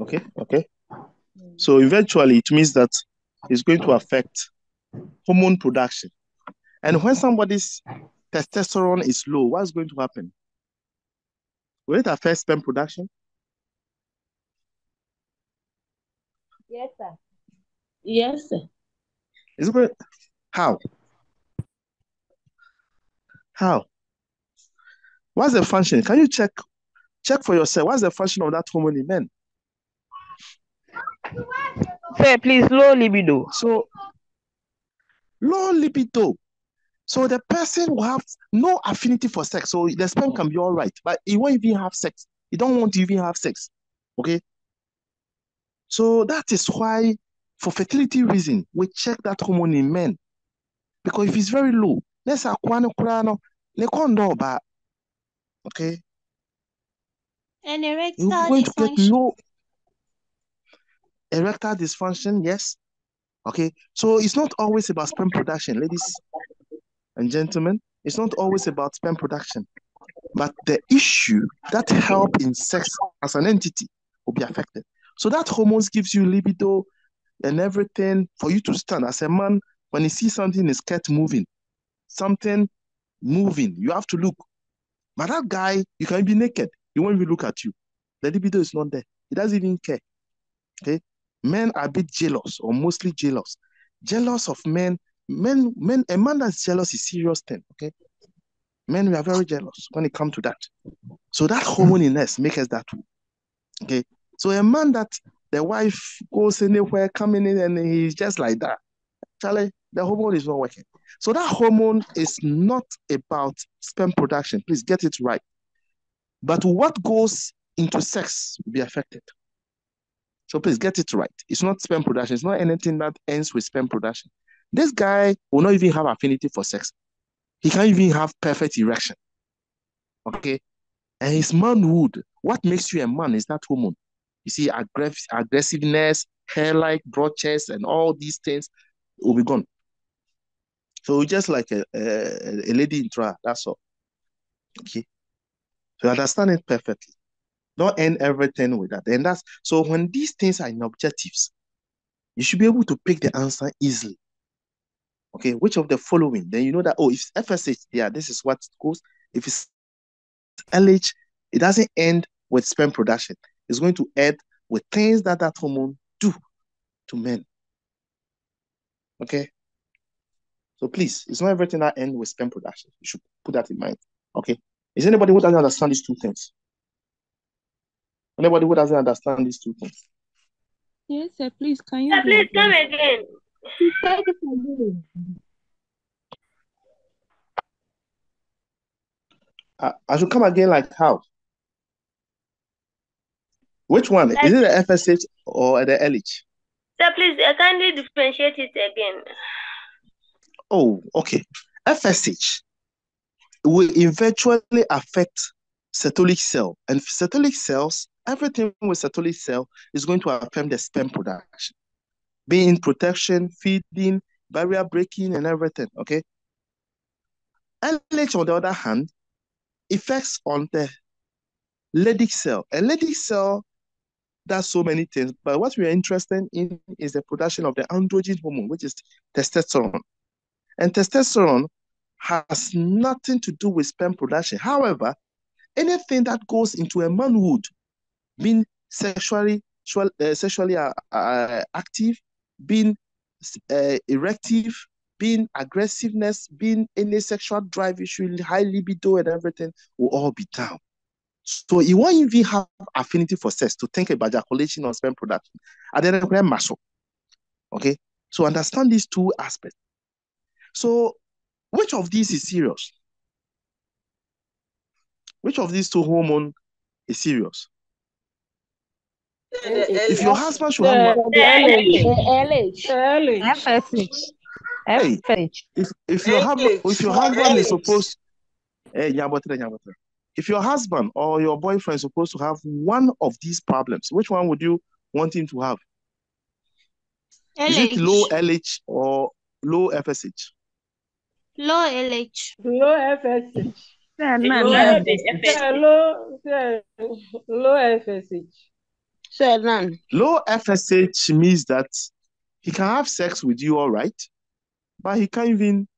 okay, okay. So eventually it means that it's going to affect hormone production. And when somebody's testosterone is low, what's going to happen? Will it affect sperm production? Yes, sir. Yes, sir. Is it going how? How? What's the function? Can you check check for yourself? What's the function of that hormone in men? Sir, please, low libido. So low libido. So the person will have no affinity for sex. So the sperm can be all right, but he won't even have sex. He don't want to even have sex. Okay. So that is why, for fertility reason, we check that hormone in men. Because if it's very low, let's say kwano kurano, ne kondo ba. Okay. And You're erectile going to get dysfunction. no erectile dysfunction, yes. Okay. So it's not always about sperm production, ladies and gentlemen. It's not always about sperm production. But the issue that help in sex as an entity will be affected. So that hormones gives you libido and everything for you to stand as a man when you see something in his skirt moving, something moving, you have to look. But that guy, you can be naked. He won't even look at you. The libido is not there. He doesn't even care. Okay. Men are a bit jealous or mostly jealous. Jealous of men. Men, men, a man that's jealous is serious thing. Okay. Men, we are very jealous when it comes to that. So that hormone makes us that way. Okay. So a man that the wife goes anywhere, coming in, and he's just like that. Charlie, the hormone is not working. So that hormone is not about sperm production. Please get it right. But what goes into sex will be affected. So please get it right. It's not sperm production. It's not anything that ends with sperm production. This guy will not even have affinity for sex. He can't even have perfect erection. Okay. And his manhood, what makes you a man is that hormone. You see, aggressiveness, hair like, broad chest, and all these things will be gone. So just like a, a, a lady in trial, that's all. Okay. So understand it perfectly. Don't end everything with that. And that's so when these things are in objectives, you should be able to pick the answer easily. Okay, which of the following? Then you know that oh, if FSH, yeah, this is what goes. If it's LH, it doesn't end with sperm production. It's going to end with things that that hormone do to men. Okay. So please, it's not everything that ends with sperm production. You should put that in mind. Okay. Is anybody who doesn't understand these two things? Anybody who doesn't understand these two things? Yes, sir. Please, can you Sir, please come again? again. Say it again. I, I should come again like how? Which one? Like, Is it the FSH or the LH? sir, please uh, kindly differentiate it again. Oh, okay. FSH will eventually affect Sertolic cell. And Sertolic cells, everything with Sertolic cell is going to affect the sperm production. Being protection, feeding, barrier breaking and everything. Okay. LH, on the other hand, effects on the Leydig cell. A Leydig cell does so many things, but what we are interested in is the production of the androgen hormone, which is testosterone. And testosterone has nothing to do with sperm production. However, anything that goes into a manhood, being sexually uh, sexually uh, uh, active, being uh, erective, being aggressiveness, being any sexual drive issue, high libido, and everything will all be down. So you won't even have affinity for sex to think about ejaculation or sperm production. And then muscle. Okay. So understand these two aspects. So which of these is serious? Which of these two hormone is serious? If your husband should have one, LH. FSH. hey, if if your husband if your husband is supposed, eh, hey, nyabotre, nyabotre. if your husband or your boyfriend is supposed to have one of these problems, which one would you want him to have? Is it low LH or low FSH? Low LH. Low FSH. no, Low no. FSH. Low, low FSH. Sir, none. Low FSH means that he can have sex with you, all right, but he can't even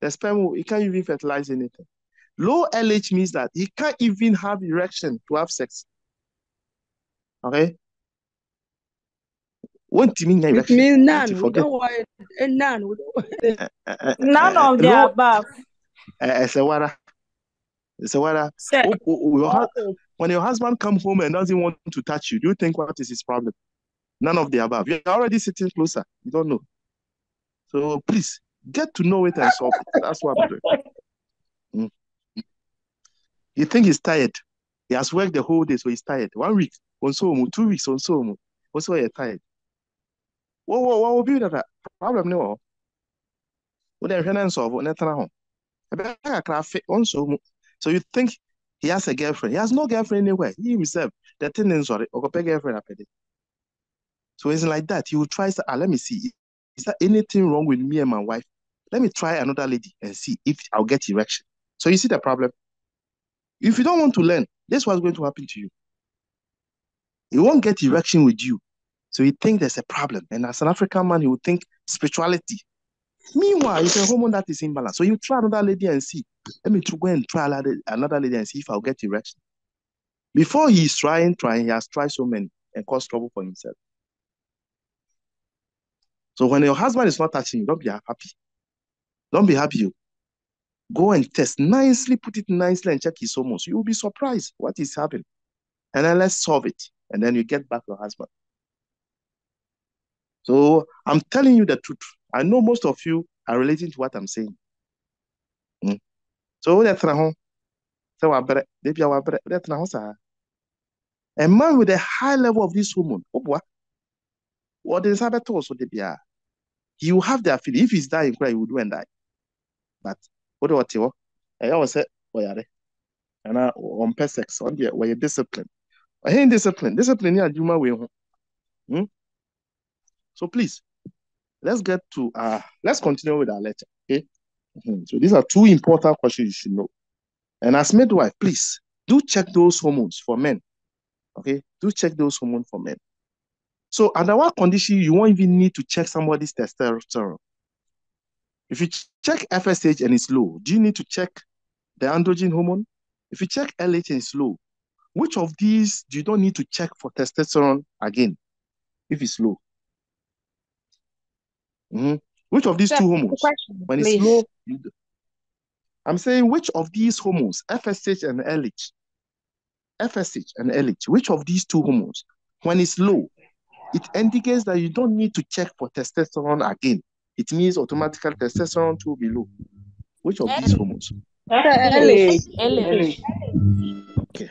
the sperm he can't even fertilize anything. Low LH means that he can't even have erection to have sex. Okay. Won't mean It erection. means Don't none. you We don't want eh, none. We don't want Uh, None of the low above. uh, it's a water. It's a Oh, your when your husband comes home and doesn't want to touch you, do you think what is his problem? None of the above. You're already sitting closer. You don't know. So please get to know it and solve it. That's what I'm doing. Mm. You think he's tired. He has worked the whole day, so he's tired. One week, on so two weeks, on so also you're tired. Whoa, what will be that problem? No. What they're trying to solve, what they're home. So you think he has a girlfriend? He has no girlfriend anywhere. He himself, the thing is sorry, or girlfriend. So it's like that. He will try. to- Ah, let me see. Is there anything wrong with me and my wife? Let me try another lady and see if I'll get erection. So you see the problem. If you don't want to learn, this is what's going to happen to you. He won't get erection with you. So he think there's a problem. And as an African man, he would think spirituality. Meanwhile, it's a hormone that is imbalanced. So you try another lady and see. Let me go and try another another lady and see if I'll get erection. Before he's trying, trying, he has tried so many and caused trouble for himself. So when your husband is not touching you, don't be happy. Don't be happy. Go and test nicely, put it nicely and check his hormones. You'll be surprised what is happening. And then let's solve it. And then you get back your husband. So I'm telling you the truth. I know most of you are relating to what I'm saying. Mm. So that's home. So that's sir. A man with a high level of this oh boy, what is happening to us the beer? He will have the feeling. If he's dying, he will do and die. But what do I you? I always say, oh yeah, and on sex on the way discipline. I discipline. Discipline, yeah, you my way. So please, let's get to uh let's continue with our letter. Okay. Mhm. So these are two important questions you should know. And as midwife, please do check those hormones for men. Okay, do check those hormones for men. So under what condition you won't even need to check somebody's testosterone? If you check FSH and it's low, do you need to check the androgen hormone? If you check LH and it's low, which of these do you don't need to check for testosterone again if it's low? Mhm. Which of these Sir, two the hormones? question, When it's low, you d- I'm saying which of these hormones, FSH and LH, FSH and LH, which of these two hormones, when it's low, it indicates that you don't need to check for testosterone again. It means automatically testosterone will be low. Which of these hormones? LH. LH. Okay.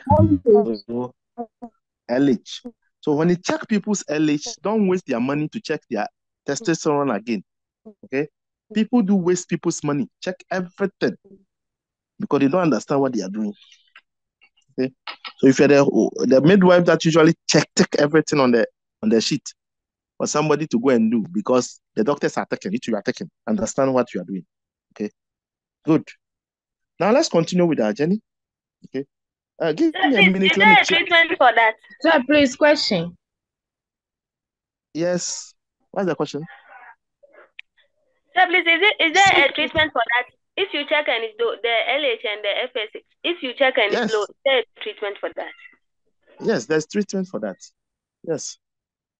LH. So when you check people's LH, don't waste their money to check their testosterone again. Okay? People do waste people's money. Check everything because they don't understand what they are doing. Okay? So if you're the, the midwife that usually check check everything on the on the sheet, for somebody to go and do because the doctors are taking it, you are taking. Understand what you are doing. Okay. Good. Now let's continue with our journey. Okay. Uh, give Sir, me a minute. is Let me there a treatment for that? Sir, please, question. Yes. What's the question? Sir, please, is it is there a treatment for that? If you check and it's low, the LH and the FS, if you check and Yes. it's low, is there a treatment for that? Yes, there's treatment for that. Yes.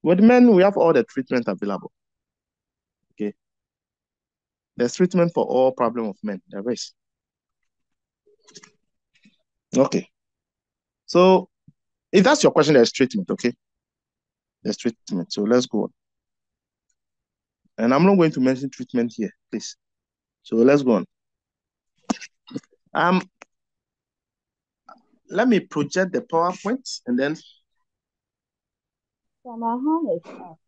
With men, we have all the treatment available. Okay. There's treatment for all problem of men. There is. Okay. So if that's your question, there's treatment, okay? There's treatment. So let's go on. And I'm not going to mention treatment here, please. So let's go on. Um, let me project the PowerPoint and then So my hand is up.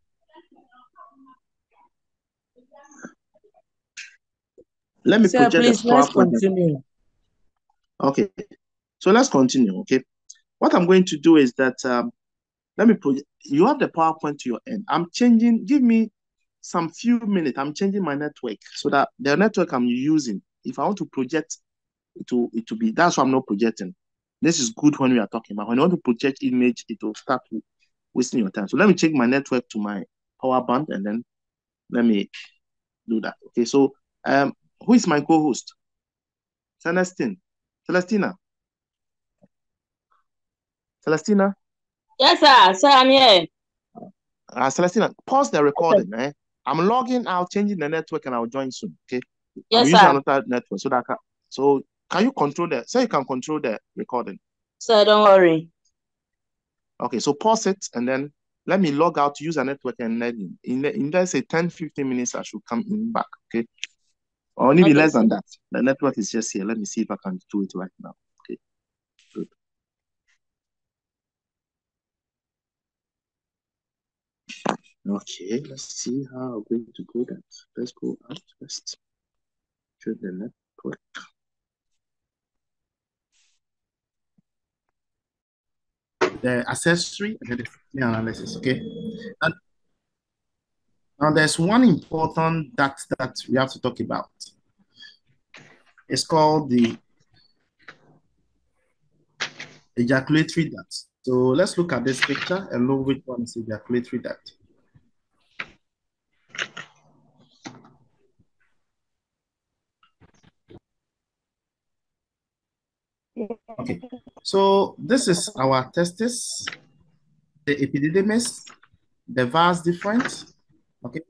let me Sir, project the please, let's PowerPoint. Okay, so let's continue. Okay, what I'm going to do is that um, let me put you have the PowerPoint to your end. I'm changing. Give me some few minutes. I'm changing my network so that the network I'm using, if I want to project it to it to be that's why I'm not projecting. This is good when we are talking about when you want to project image, it will start wasting your time. So let me check my network to my power band and then let me do that. Okay, so um, who is my co-host? Celestine. Celestina. Celestina. Yes, sir. Sir, I'm here. Uh, Celestina, pause the recording. Eh? I'm logging out, changing the network, and I'll join soon. Okay. I'm Yes, using sir. another network so that I can, so can you control the so you can control the recording? Sir, don't worry. Okay, so pause it and then let me log out, to use a network, and then in the, in let's say 10, 15 minutes, I should come in back. Okay. Or maybe Okay, less than that. The network is just here. Let me see if I can do it right now. Okay. Good. Okay, let's see how I'm going to go that. Let's go out first. To the network. The accessory the analysis. Okay. And now there's one important that that we have to talk about. It's called the ejaculatory duct. So let's look at this picture and know which one is ejaculatory duct. Okay, so this is our testis, the epididymis, the vas deferens. Okay,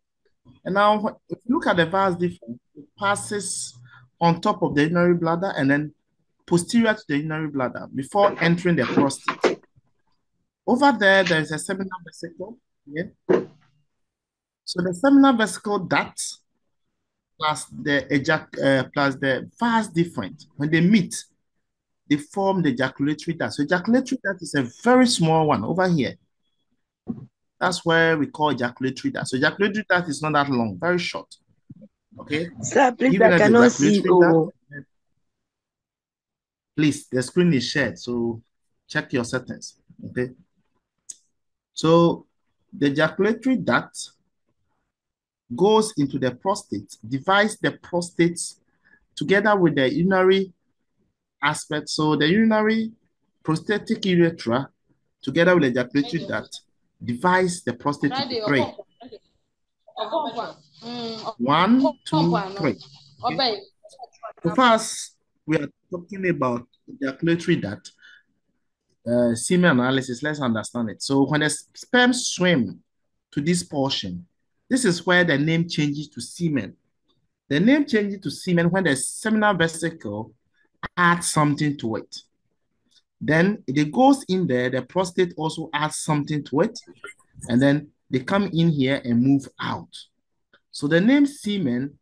and now if you look at the vas deferens, it passes on top of the urinary bladder and then posterior to the urinary bladder before entering the prostate. Over there, there is a seminal vesicle. Yeah. So the seminal vesicle that plus the ejac uh, plus the vas deferens, when they meet, they form the ejaculatory duct. So ejaculatory duct is a very small one over here. That's where we call ejaculatory duct. So ejaculatory duct is not that long, very short. Okay. Sir, please, I cannot see. duct, Oh, please, the screen is shared, so check your settings. Okay. So the ejaculatory duct goes into the prostate, divides the prostate together with the urinary aspect. So the urinary prostatic urethra together with the ejaculatory duct divides the prostate into three. One, two, three. Okay. So first, we are talking about ejaculatory duct, uh, semen analysis. Let's understand it. So when the sperm swim to this portion, this is where the name changes to semen. The name changes to semen when the seminal vesicle adds something to it. Then it goes in there, the prostate also adds something to it, and then they come in here and move out. So the name semen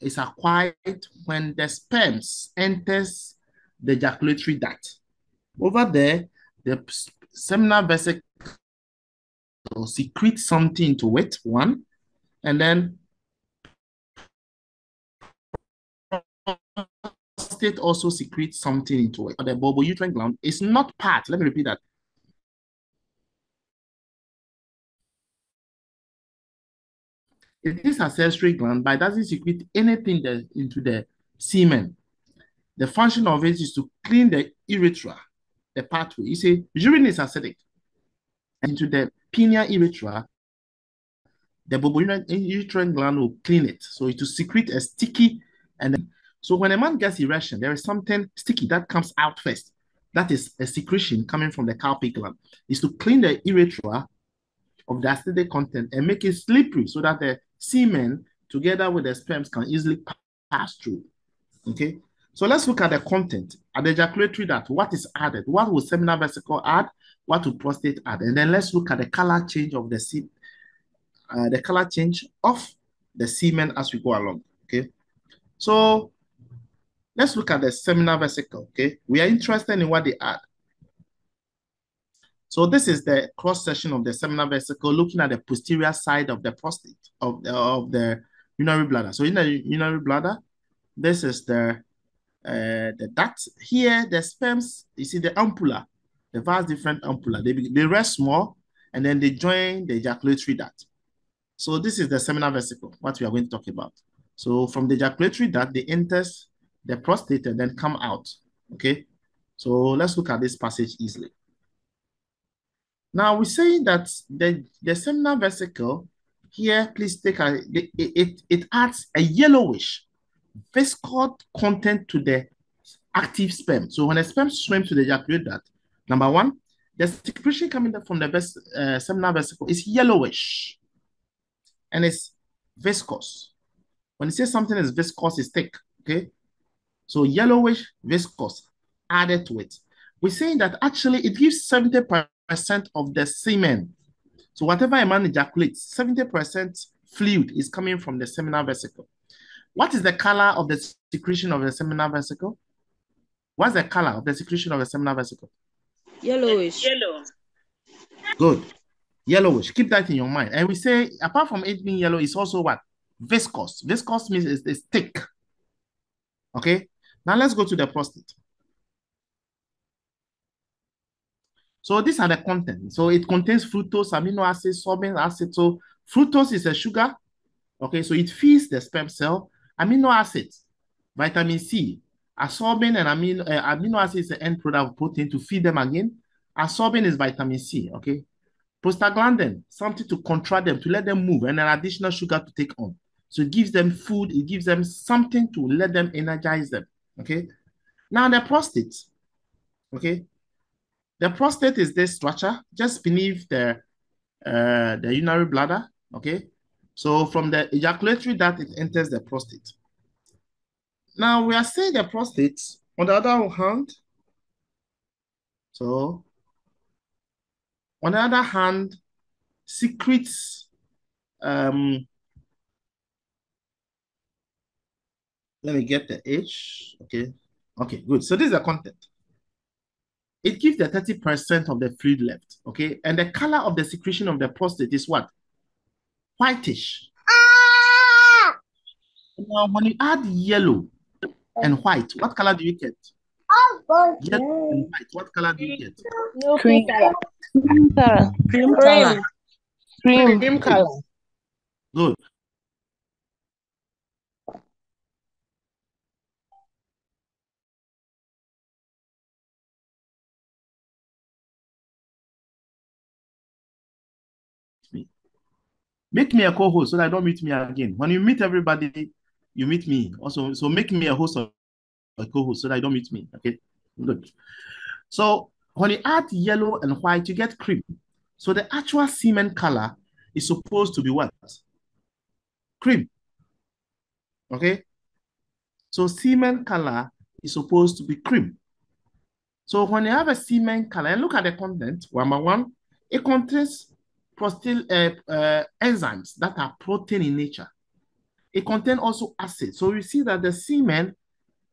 is acquired when the sperms enters the ejaculatory duct. Over there, the seminal vesicle secretes something to it, one, and then prostate also secretes something into it. The bulbourethral gland is not part, let me repeat that, it is a accessory gland, but it doesn't secrete anything into the semen. The function of it is to clean the urethra, the pathway. You see, urine is acidic. Into the penile urethra, the uterine gland will clean it. So it will secrete a sticky and so when a man gets erection, there is something sticky that comes out first. That is a secretion coming from the Cowper gland. Is to clean the urethra of the acidic content and make it slippery so that the semen together with the sperms can easily pass through. Okay. So let's look at the content. At the ejaculatory duct, what is added? What will seminal vesicle add? What will prostate add? And then let's look at the color change of the semen, uh, the color change of the semen as we go along. Okay. So let's look at the seminal vesicle. Okay. We are interested in what they add. So this is the cross section of the seminal vesicle looking at the posterior side of the prostate of the, of the urinary bladder. So in the urinary bladder, this is the uh, the duct. Here, the sperms, you see the ampulla, the vas deferens ampulla. They, they rest small and then they join the ejaculatory duct. So this is the seminal vesicle, what we are going to talk about. So from the ejaculatory duct, they enters the prostate and then come out. Okay. So let's look at this passage easily. Now we're saying that the, the seminal vesicle here, please take a, it, it, it adds a yellowish viscous content to the active sperm. So when a sperm swims to the ejaculate number one, the secretion coming from the ves uh, seminal vesicle is yellowish and it's viscous. When you say something is viscous, it's thick, okay? So yellowish, viscous added to it. We're saying that actually it gives 70% of the semen. So whatever a man ejaculates, 70% fluid is coming from the seminal vesicle. What is the color of the secretion of the seminal vesicle? What's the color of the secretion of the seminal vesicle? Yellowish. Yellow. Good. Yellowish. Keep that in your mind. And we say, apart from it being yellow, it's also what? Viscous. Viscous means it's, it's thick. Okay. Now let's go to the prostate. So these are the content. So it contains fructose, amino acids, sorbent acid. So fructose is a sugar. Okay, so it feeds the sperm cell amino acids, vitamin C, ascorbin and amino, uh, amino acids is the end product of protein to feed them again. Ascorbin is vitamin C, okay? Prostaglandin, something to contract them, to let them move, and an additional sugar to take on. So it gives them food, it gives them something to let them energize them, okay? Now the prostate, okay? The prostate is this structure just beneath the, uh, the urinary bladder, okay? So from the ejaculatory duct, it enters the prostate. Now we are saying the prostate, on the other hand, so on the other hand, secretes um let me get the H. Okay. Okay, good. So this is the content. It gives the 30% of the fluid left. Okay. And the color of the secretion of the prostate is what? whitish. Ah! Now, when you add yellow and white, what color do you get? Yellow and white, what color do you get? Cream color. Cream color. Cream color. Cream, cream color. Good. Make me a co-host so that I don't meet me again. When you meet everybody, you meet me. Also, so make me a host or a co-host so that I don't meet me. Okay, good. So when you add yellow and white, you get cream. So the actual semen color is supposed to be what? Cream. Okay. So semen color is supposed to be cream. So when you have a semen color, and look at the content, one by one, it contains prostate uh, uh, enzymes that are protein in nature. It contains also acid. So you see that the semen,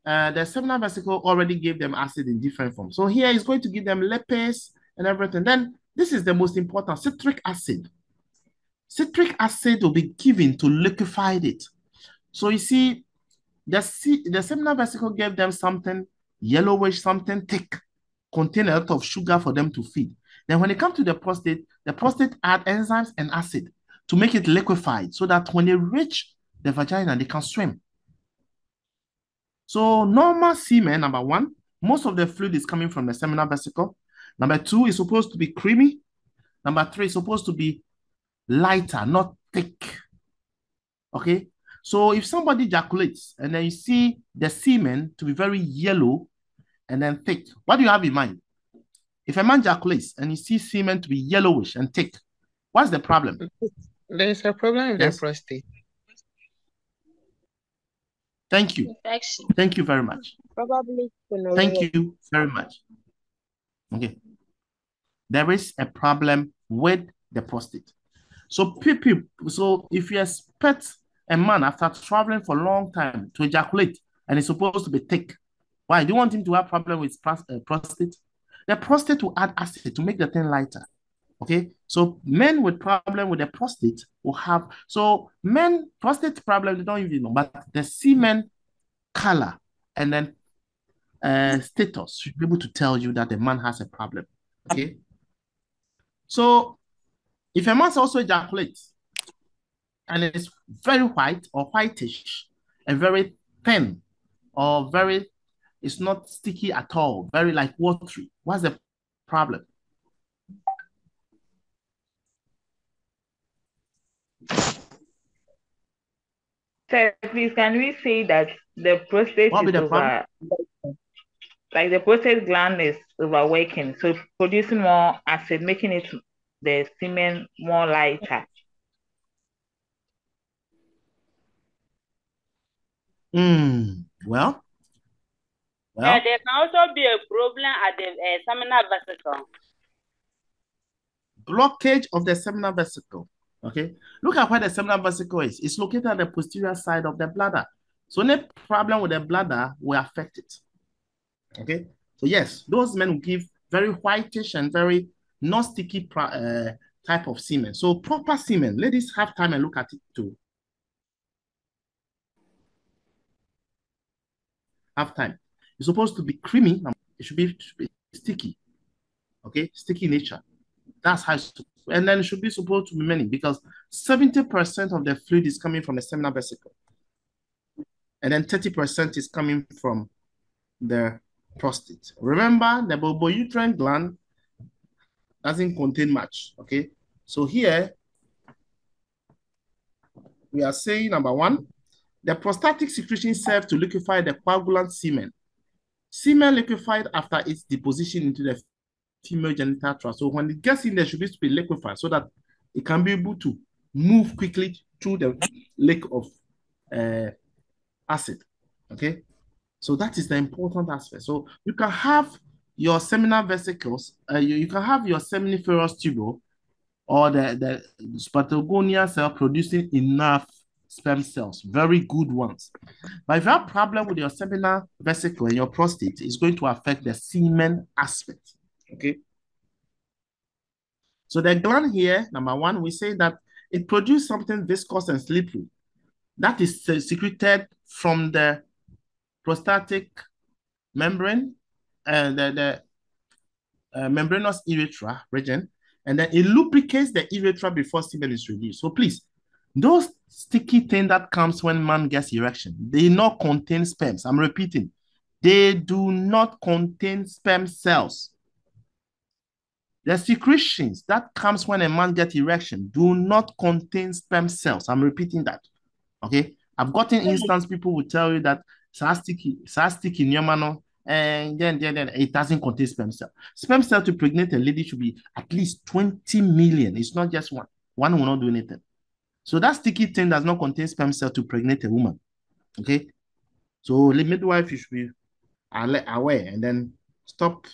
uh, the seminal vesicle already gave them acid in different forms. So here is going to give them lipids and everything. Then this is the most important, citric acid. Citric acid will be given to liquefy it. So you see, the, the seminal vesicle gave them something yellowish, something thick, contain a lot of sugar for them to feed. Then when it comes to the prostate, the prostate add enzymes and acid. to make it liquefied so that when they reach the vagina, they can swim. So normal semen, number one, most of the fluid is coming from the seminal vesicle. Number two is supposed to be creamy. Number three is supposed to be lighter, not thick. Okay. So if somebody ejaculates and then you see the semen to be very yellow and then thick, what do you have in mind? If a man ejaculates and he sees semen to be yellowish and thick, what's the problem? There's a problem with yes. the prostate. Thank you. Infection. Thank you very much. Probably. Thank you very much. Okay. There is a problem with the prostate. So people, so if you expect a man after traveling for a long time to ejaculate and it's supposed to be thick, why do you want him to have problem with uh, prostate? The prostate will add acid to make the thing lighter. Okay, so men with problem with the prostate will have so men prostate problem they don't even know, but the semen color and then uh, status should be able to tell you that the man has a problem. Okay, so if a man also ejaculates and it's very white or whitish and very thin or very it's not sticky at all, very like watery. What's the problem? So please, can we say that the prostate what is the over, like the prostate gland is overworking, so producing more acid, making it the semen more lighter. Mm, well, Yeah, there can also be a problem at the uh, seminal vesicle. Blockage of the seminal vesicle. Okay, look at where the seminal vesicle is. It's located at the posterior side of the bladder. So any problem with the bladder will affect it. Okay, so yes, those men will give very whitish and very not sticky uh, type of semen. So proper semen, ladies have time and look at it too. Have time. It's supposed to be creamy. It should be, it should be sticky. Okay, sticky nature. That's how and then it should be supposed to be many because 70% of the fluid is coming from the seminal vesicle. And then 30% is coming from the prostate. Remember, the bulbourethral gland doesn't contain much, okay? So here, we are saying, number one, the prostatic secretion serves to liquefy the coagulant semen. Semen liquefied after its deposition into the female genital tract. So when it gets in there, should be liquefied so that it can be able to move quickly through the lake of uh, acid. Okay, so that is the important aspect. So you can have your seminal vesicles, uh, you, you can have your seminiferous tubule or the, the spermatogonia cell producing enough sperm cells, very good ones. But if you have problem with your seminal vesicle and your prostate, it's going to affect the semen aspect. Okay. So the gland here, number one, we say that it produces something viscous and slippery. That is secreted from the prostatic membrane and the, the uh, membranous urethra region, and then it lubricates the urethra before semen is released. So please, those sticky thing that comes when man gets erection, they not contain sperms. I'm repeating, they do not contain sperm cells. The secretions that comes when a man gets erection do not contain sperm cells. I'm repeating that. Okay. I've gotten instance people will tell you that sticky, sticky pneumano, and eh, then, then, then it doesn't contain sperm cell. Sperm cell to pregnant a lady should be at least 20 million. It's not just one. One will not do anything. So that sticky thing does not contain sperm cell to pregnant a woman. Okay. So the midwife you should be aware and then stop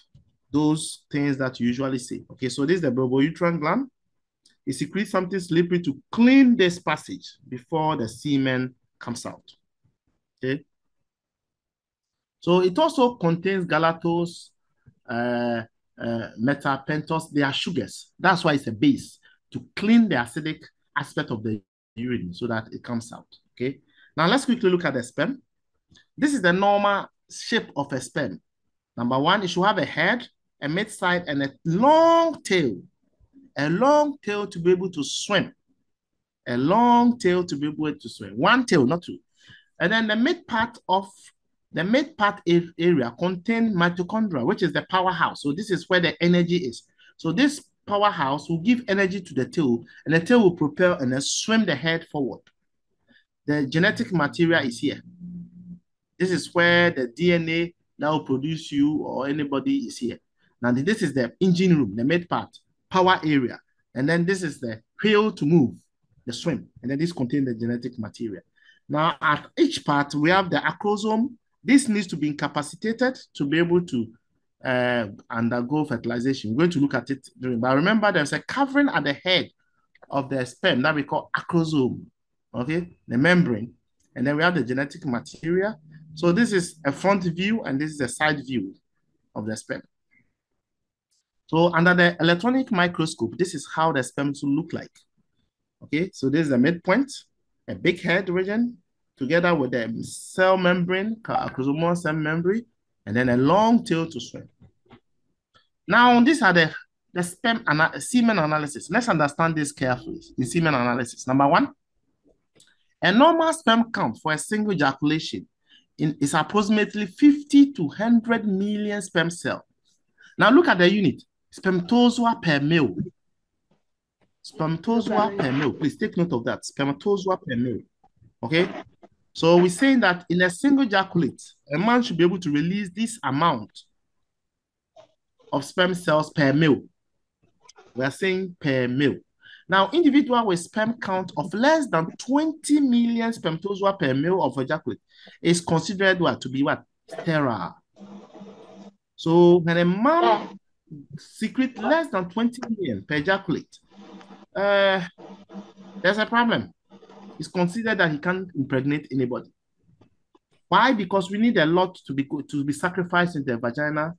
those things that you usually say. Okay, so this is the bulbourethral gland. It secretes something slippery to clean this passage before the semen comes out. Okay. So it also contains galactose, uh, uh, methylpentose. They are sugars. That's why it's a base to clean the acidic aspect of the urine so that it comes out. Okay. Now let's quickly look at the sperm. This is the normal shape of a sperm. Number one, it should have a head a mid-side, and a long tail. A long tail to be able to swim. a long tail to be able to swim. One tail, not two. And then the mid part of the mid part area contain mitochondria, which is the powerhouse. So this is where the energy is. So this powerhouse will give energy to the tail, and the tail will propel and then swim the head forward. The genetic material is here. This is where the DNA that will produce you or anybody is here. Now, this is the engine room, the mid part, power area. And then this is the wheel to move, the swim. And then this contains the genetic material. Now, at each part, we have the acrosome. This needs to be incapacitated to be able to uh, undergo fertilization. We're going to look at it during, but remember there's a covering at the head of the sperm that we call acrosome, okay, the membrane. And then we have the genetic material. So this is a front view and this is a side view of the sperm. So under the electronic microscope, this is how the sperm will look like. Okay, so this is the midpoint, a big head region, together with the cell membrane, acrosomal cell membrane, and then a long tail to swim. Now, these are the, the sperm ana semen analysis. Let's understand this carefully in semen analysis. Number one, a normal sperm count for a single ejaculation in, is approximately 50 to 100 million sperm cells. Now look at the unit, spermatozoa per mil. Spermatozoa per mil. Please take note of that. Spermatozoa per mil. Okay? So we're saying that in a single ejaculate, a man should be able to release this amount of sperm cells per mil. We are saying per mil. Now, individual with sperm count of less than 20 million spermatozoa per mil of ejaculate is considered what to be what sterile. So when a man secrete less than 20 million per ejaculate, uh, there's a problem. It's considered that he can't impregnate anybody. Why? Because we need a lot to be to be sacrificed in the vagina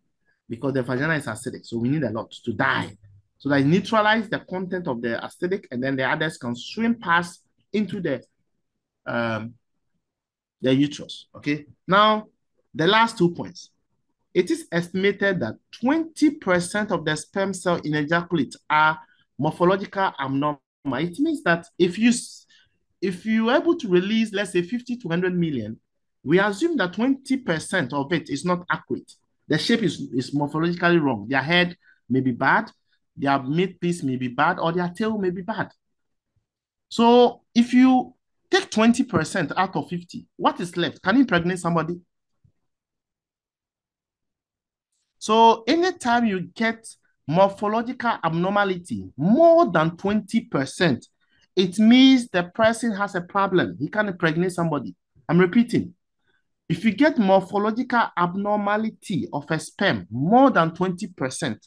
because the vagina is acidic. So we need a lot to die. So that neutralize the content of the acidic and then the others can swim past into the um, the uterus. Okay. Now, the last two points. It is estimated that 20% of the sperm cell in ejaculate are morphological abnormal. It means that if you if you're able to release, let's say 50 to 100 million, we assume that 20% of it is not accurate. The shape is, is morphologically wrong. Their head may be bad, their mid piece may be bad, or their tail may be bad. So if you take 20% out of 50, what is left? Can you impregnate somebody? So anytime you get morphological abnormality more than 20%, it means the person has a problem. He can impregnate somebody. I'm repeating. If you get morphological abnormality of a sperm more than 20%,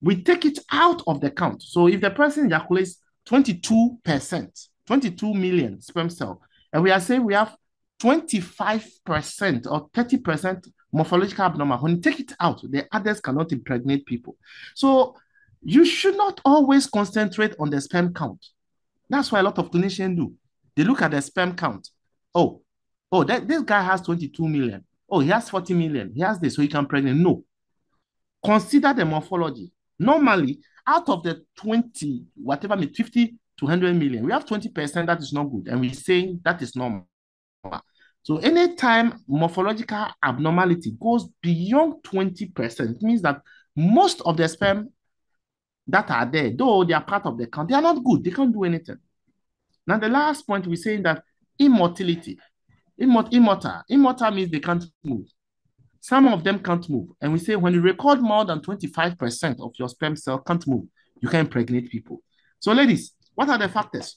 we take it out of the count. So if the person ejaculates 22%, 22 million sperm cell, and we are saying we have 25% or 30% morphological abnormal, when you take it out, the others cannot impregnate people. So you should not always concentrate on the sperm count. That's why a lot of clinicians do. They look at the sperm count. Oh, oh, that this guy has 22 million. Oh, he has 40 million. He has this, so he can pregnant. No. Consider the morphology. Normally, out of the 20, whatever, 50 to 100 million, we have 20% that is not good. And we're saying that is normal. So anytime morphological abnormality goes beyond 20%, it means that most of the sperm that are there, though they are part of the count, they are not good. They can't do anything. Now, the last point we're saying that immortality, immort immortal, immortal means they can't move. Some of them can't move. And we say when you record more than 25% of your sperm cell can't move, you can impregnate people. So, ladies, what are the factors?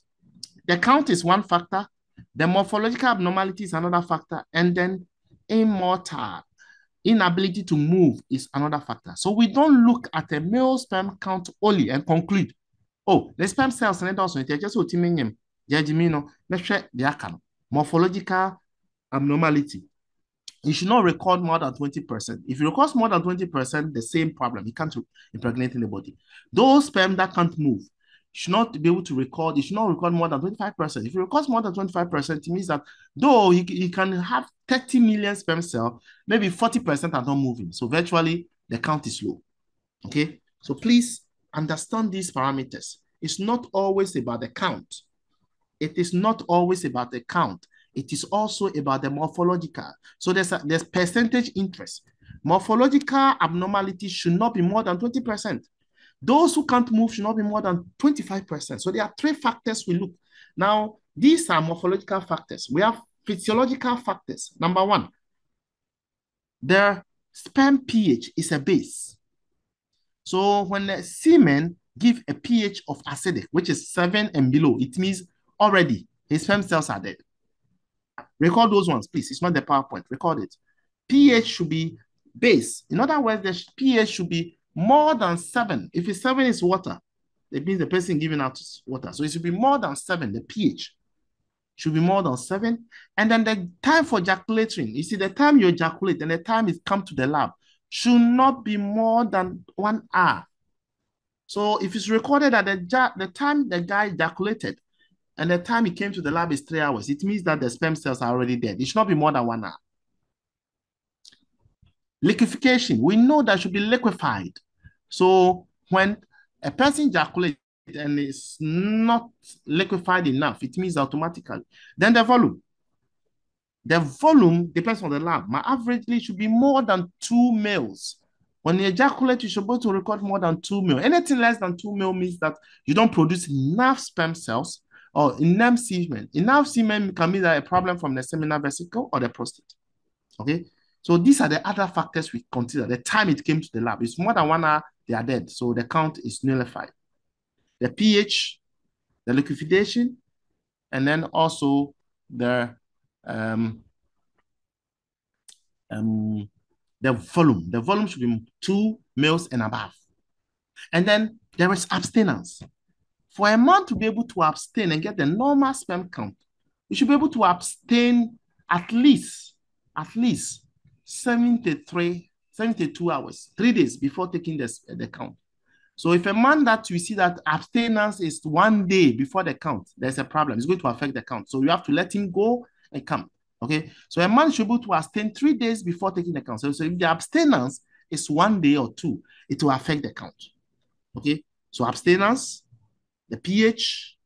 The count is one factor, the morphological abnormality is another factor, and then immortal inability to move is another factor. So we don't look at a male sperm count only and conclude, oh, the sperm cells and also it just what you judgment, the morphological abnormality. You should not record more than 20%. If you record more than 20%, the same problem. You can't impregnate anybody. Those sperm that can't move, should not be able to record, you should not record more than 25%. If you record more than 25%, it means that though he, he can have 30 million sperm cells, maybe 40% are not moving. So virtually the count is low. Okay. So please understand these parameters. It's not always about the count. it is not always about the count. It is also about the morphological. So there's a, there's percentage interest. Morphological abnormality should not be more than 20%. Those who can't move should not be more than 25%. So there are three factors we look. Now, these are morphological factors. We have physiological factors. Number one, the sperm pH is a base. So when the semen give a pH of acidic, which is seven and below, it means already his sperm cells are dead. Record those ones, please. It's not the PowerPoint. Record it. pH should be base. In other words, the pH should be more than seven. If it's seven is water, it means the person giving out water. So it should be more than seven, the pH should be more than seven. And then the time for ejaculating, you see, the time you ejaculate and the time it come to the lab should not be more than one hour. So if it's recorded that the, the time the guy ejaculated and the time he came to the lab is three hours, it means that the sperm cells are already dead. It should not be more than one hour. Liquefaction, we know that should be liquefied. So when a person ejaculates and it's not liquefied enough, it means automatically. Then the volume. The volume depends on the lab. My averagely should be more than two mils. When you ejaculate, you're supposed to record more than two mil. Anything less than two mil means that you don't produce enough sperm cells or enough semen. Enough semen can be a problem from the seminal vesicle or the prostate. Okay, so these are the other factors we consider. The time it came to the lab is more than one hour, they are dead. So the count is nullified. The pH, the liquefaction, and then also the um, um, the volume. The volume should be two mils and above. And then there is abstinence. For a man to be able to abstain and get the normal sperm count, you should be able to abstain at least, at least 73, 72 hours, three days before taking the, the count. So if a man that you see that abstinence is one day before the count, there's a problem. It's going to affect the count. So you have to let him go and come. Okay. So a man should be able to abstain three days before taking the count. So, so if the abstinence is one day or two, it will affect the count. Okay. So abstinence, the pH,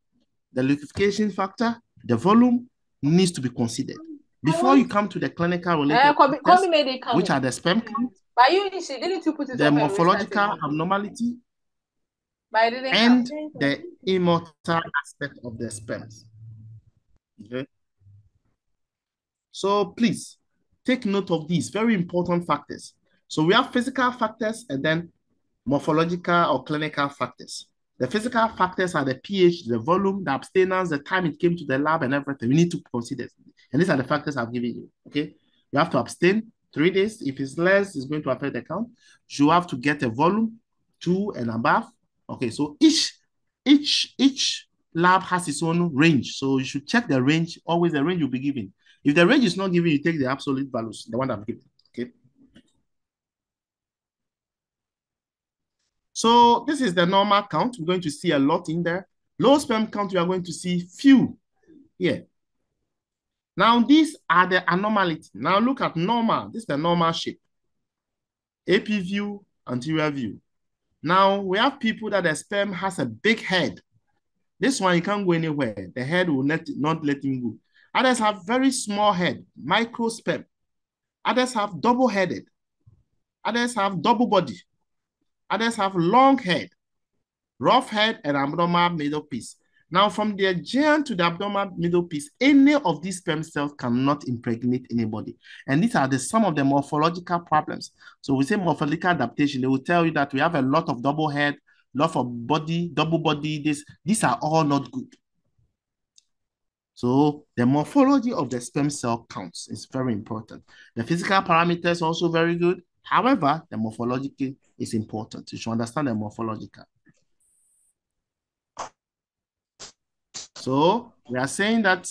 the liquefaction factor, the volume needs to be considered. Before you come to the clinical related Uh, come, factors, come made it which are the sperm count, But you didn't you put it the and morphological abnormality, But it didn't and the immortal aspect of the sperms. Okay. So please take note of these very important factors. So we have physical factors and then morphological or clinical factors. The physical factors are the pH, the volume, the abstinence, the time it came to the lab, and everything. We need to consider. And these are the factors I've given you. Okay. You have to abstain three days. If it's less, it's going to affect the count. You have to get a volume, two and above. Okay, so each each each lab has its own range. So you should check the range. Always the range you'll be given. If the range is not given, you take the absolute values, the one I've given. Okay. So this is the normal count. We're going to see a lot in there. Low sperm count, we are going to see few here. Now, these are the anomalies. Now look at normal. This is the normal shape. AP view, anterior view. Now we have people that the sperm has a big head. This one, you can't go anywhere. The head will not, not let him go. Others have very small head, micro sperm. Others have double-headed. Others have double body. Others have long head, rough head, and abnormal middle piece. Now, from the giant to the abdominal middle piece, any of these sperm cells cannot impregnate anybody. And these are the some of the morphological problems. So we say morphological adaptation. They will tell you that we have a lot of double head, lot of body, double body. This, these are all not good. So the morphology of the sperm cell counts is very important. The physical parameters also very good. However, the morphological is important. You should understand the morphological. So we are saying that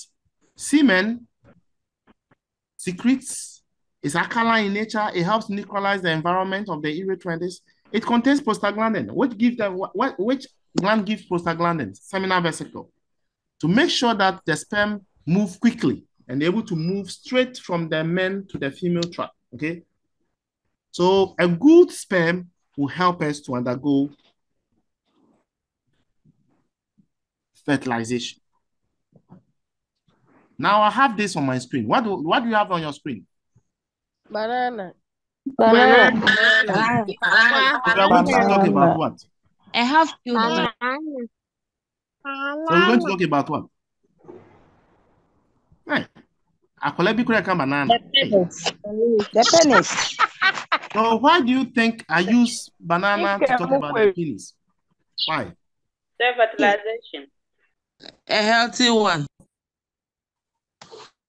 semen secretes is alkaline in nature. It helps neutralize the environment of the erythroids. It contains prostaglandin, which gives the what which gland gives prostaglandin, seminal vesicle, to make sure that the sperm move quickly and able to move straight from the men to the female tract. Okay. So a good sperm will help us to undergo fertilization. Now I have this on my screen. What do what do you have on your screen? Banana. Banana. Banana. So we are going to talk about what? I have children. So we're going to talk about what? Hey, Akolebi could come banana. The penis. So why do you think I use banana to talk about the penis? Why? Self-fertilization. A healthy one.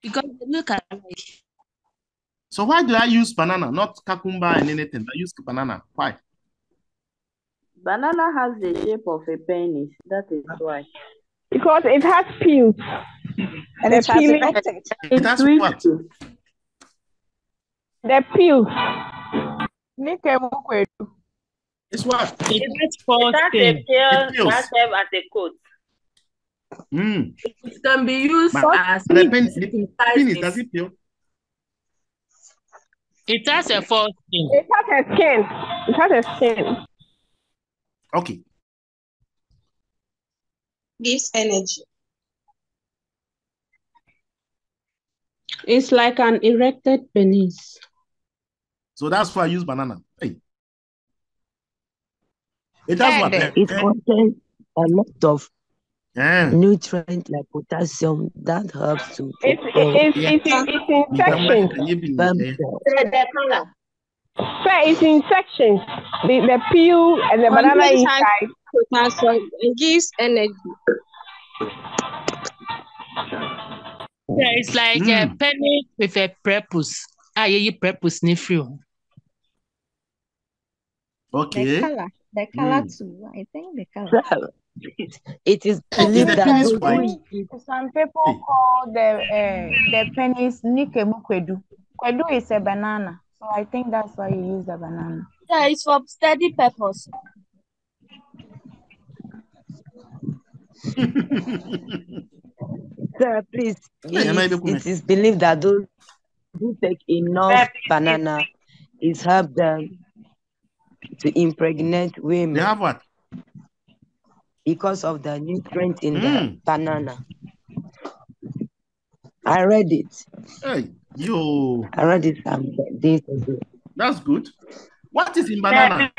Because look at So why do I use banana, not cucumber and anything? I use banana. Why? Banana has the shape of a penis. That is why. Because it has peels. And the it has peeling, erected. It has sweet. what? The peels. It's what? It has a It tail peels. that serve as a coat. Mm. It can be used But as the penis, the penis, does it peel? It has a false skin. It has a skin. It has a skin. Okay. Gives energy. It's like an erected penis. So that's why I use banana. Hey. It has what? It contains a lot of Yeah. nutrients like potassium that helps to It's, propel it's, it's, it's in sections. sperm Eh? cells. Sir, it's in sections. The, the peel and the banana Contains inside. potassium and gives energy. Yeah, it's like a Mm. penny with a prepuce. Ah, yeah, you prepuce ni free. oh. Okay. The color, the color Mm. too. I think the color. Well, it, it is Is believed the that penis those who Some people call the uh, the penis nikemu kwedu. Kwedu is a banana, so I think that's why you use the banana. Yeah, it's for study purpose. Sir, please, Hey, am I it, it is believed that those who take enough banana is help them to impregnate women. They have what? Because of the nutrient in Mm. the banana. I read it. Hey, you. I read it some days ago. that's good. What is in banana?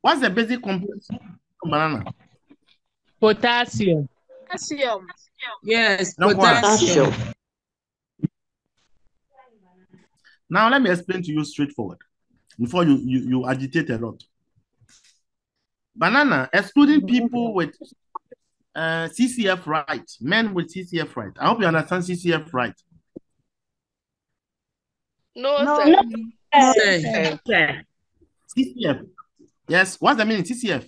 What's the basic component of banana? Potassium. Potassium. Yes, Not what? potassium. Now let me explain to you straightforward before you, you, you agitate a lot. Banana, excluding people with uh, CCF right, men with CCF right. I hope you understand CCF right. No, No, sir. no. Sir. CCF. Yes, what's the meaning? CCF.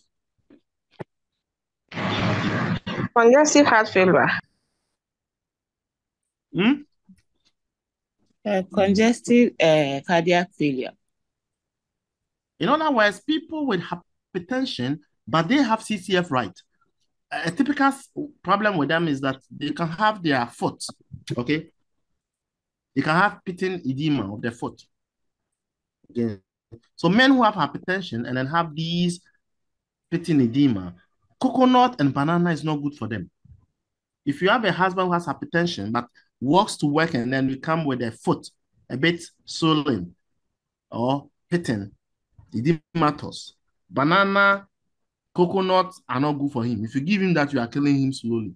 Congestive heart failure. Hmm? Uh, congestive uh, cardiac failure. In other words, people with hypertension, but they have CCF right. A typical problem with them is that they can have their foot, okay? They can have pitting edema of their foot. Okay. So men who have hypertension and then have these pitting edema, coconut and banana is not good for them. If you have a husband who has hypertension but walks to work and then you come with a foot a bit swollen or pitting, edematous, banana, coconut are not good for him. If you give him that, you are killing him slowly.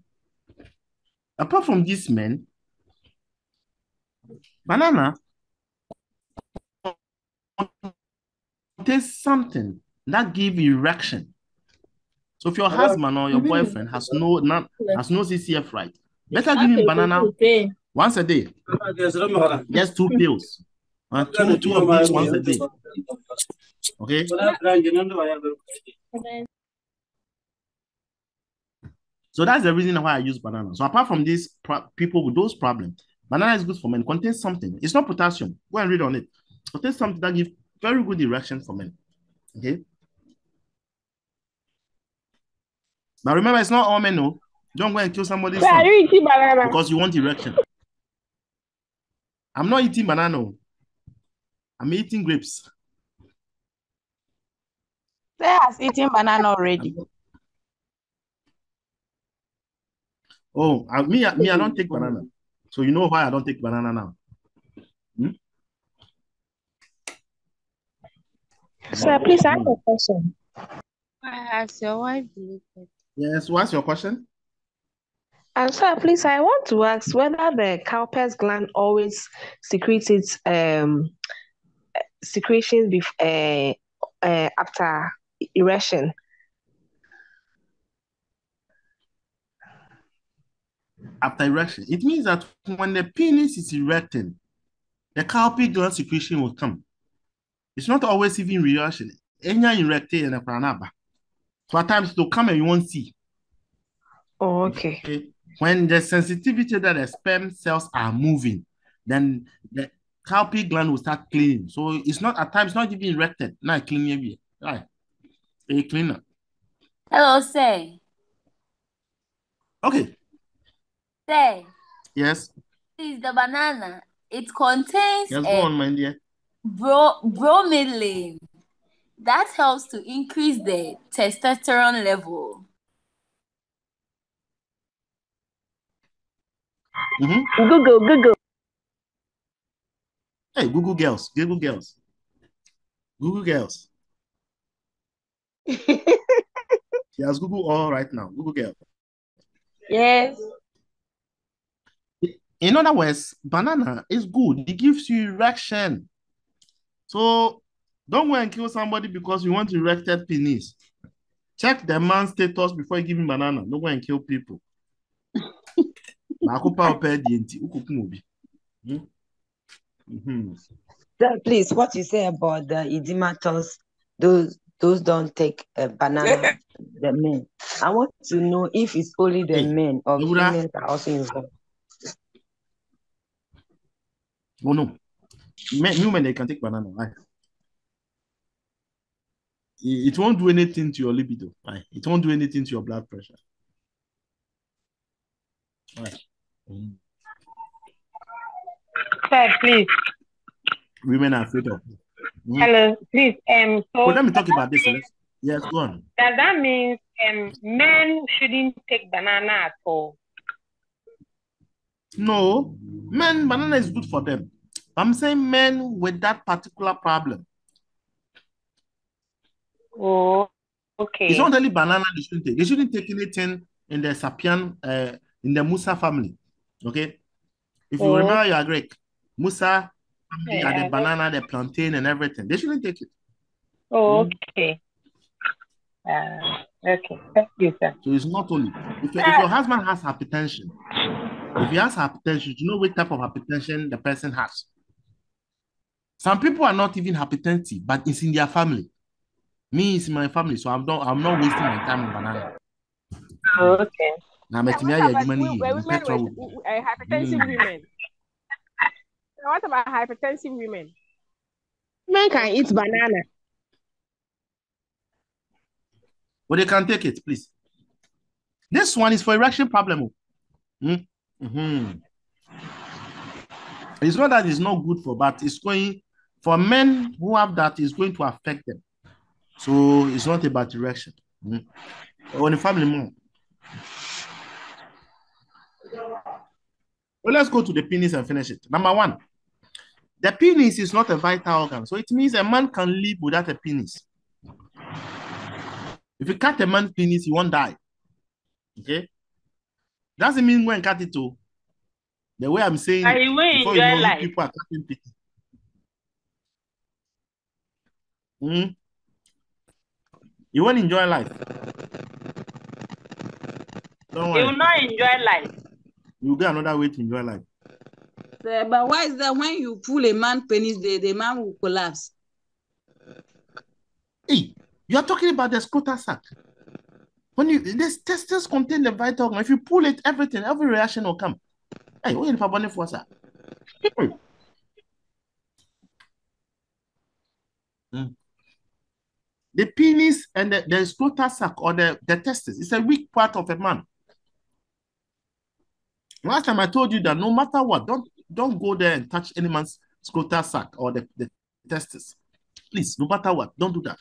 Apart from this, men, banana contains something that give erection. So if your husband or your boyfriend has no not, has no CCF right, better give him banana once a day. Just two pills. Uh, two, two of each once a day. Okay. So that's the reason why I use banana. So apart from these pro- people with those problems, banana is good for men. Contains something. It's not potassium. Go and read on it. Contains something that gives very good erection for men. Okay. Now remember, it's not all men. No, don't go and kill somebody Sir, are you eating banana? because you want erection. I'm not eating banana. I'm eating grapes. Say has eaten banana already. Oh, I, me, me, I don't take banana. So you know why I don't take banana now. Hmm? Sir, please, I have a question. Has your wife deleted? Yes, what's your question? And sir, please, I want to ask whether the Cowper's gland always secretes its um secretions bef- uh, uh, after erection. After erection, it means that when the penis is erecting, the Cowper gland secretion will come. It's not always even reaction. Any erected and a pranaba. So at times it will come and you won't see. Oh, okay. okay. When the sensitivity that the sperm cells are moving, then the Cowper gland will start cleaning. So it's not at times not even erected. Now cleaning right. A cleaner. Hello, say. Okay. Say. Yes. This is the banana. It contains Yes, go a on, my dear. bro bromelain that helps to increase the testosterone level. Mm-hmm. Google, Google. Hey, Google girls, Google girls, Google girls. yes, Google all right now. Google girl. Yes. In other words, banana is good. It gives you erection. So don't go and kill somebody because you want erected penis. Check the man's status before you give him banana. Don't go and kill people. Baako pa ọpẹ di nti ukukum obi. Hmm? Mhm. Sir, please, what you say about the edematous, those those don't take a banana, the men. I want to know if it's only the men or Ewura. females are also involved. Oh no. Men, new men they can take banana. Right? It, it won't do anything to your libido. Right? It won't do anything to your blood pressure. Right. Mm. Sir, please. Women are afraid of. Mhm. Hello, please. Um, so But let me talk about this. Let's, yes, go on. does that mean um men shouldn't take banana at all? No, men, banana is good for them. I'm saying men with that particular problem. Oh, okay. It's not only banana they shouldn't take. They shouldn't take anything in the Sapian, uh, in the Musa family. Okay? If you Oh. remember, you are Greek. Musa family Yeah, are the banana, the plantain, and everything. They shouldn't take it. Oh, Mm. okay. Uh, okay. Thank you, sir. So it's not only if, your- if your husband has hypertension, if he has hypertension, you know what type of hypertension the person has. Some people are not even hypertensive, but it's in their family. Me, it's in my family, so I'm not I'm not wasting my time on banana. Oh, okay. Now, met me What here, about money wo- here, women petrol. with w- uh, hypertensive Mm. women? What about hypertensive women? Men can eat banana. But they can take it, please. This one is for erection problem. Mm? Mhm. It's not that it's not good for, but it's going for men who have that, it's going to affect them. So it's not about erection. Mm. Or the family more. Well, let's go to the penis and finish it. Number one, the penis is not a vital organ, so it means a man can live without a penis. If you cut a man's penis, he won't die. Okay? Doesn't mean when cut it too. The way I'm saying, will before you know, life. people are cutting penis. Hmm? You won't enjoy life. Don't worry. will not enjoy life. You get another way to enjoy life. Sir, but why is that when you pull a man penis, the, the man will collapse? Hey, you are talking about the scrotal sac. When you this testes contain the vital organ, if you pull it, everything, every reaction will come. Hey, what if I for sir? The penis and the, the scrotal sac or the, the testes is a weak part of a man. Last time I told you that no matter what, don't don't go there and touch any man's scrotal sac or the, the testes. Please, no matter what, don't do that.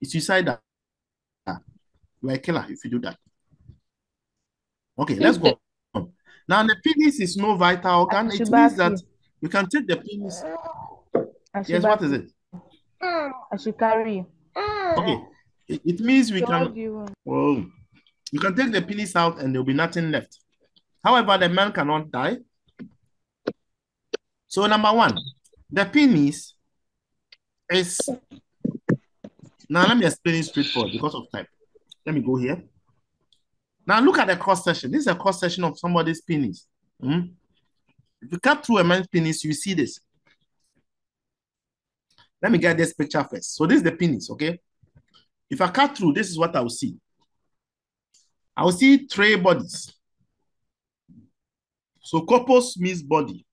It's suicidal. You are a killer if you do that. Okay, let's go. Now the penis is no vital organ. It means that you can take the penis. Yes, what is Ashibasi. it? Ashikari. Okay. It, it means we can do you want? oh you can take the penis out and there'll be nothing left. However, the man cannot die. So number one, the penis is now let me explain it straightforward because of time. Let me go here. Now look at the cross section. This is a cross section of somebody's penis. Hmm? If you cut through a man's penis, you see this. Let me get this picture first. So this is the penis, okay? If I cut through, this is what I will see. I will see three bodies. So corpus means body.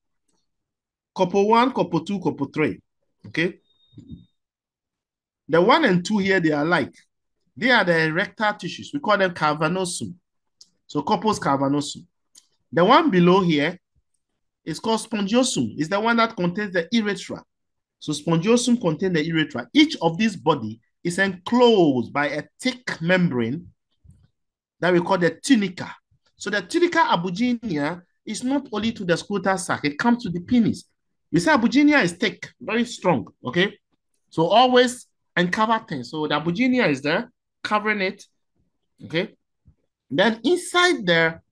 Couple one, couple two, couple three. Okay. The one and two here, they are like. They are the erectile tissues. We call them cavernosum. So corpus cavernosum. The one below here is called spongiosum. It's the one that contains the urethra. So spongiosum contains the urethra. Each of these body is enclosed by a thick membrane that we call the tunica. So the tunica albuginea is not only to the scrotal sac, it comes to the penis. You say albuginea is thick, very strong, okay? So always uncover things. So the albuginea is there, covering it, okay? Then inside there,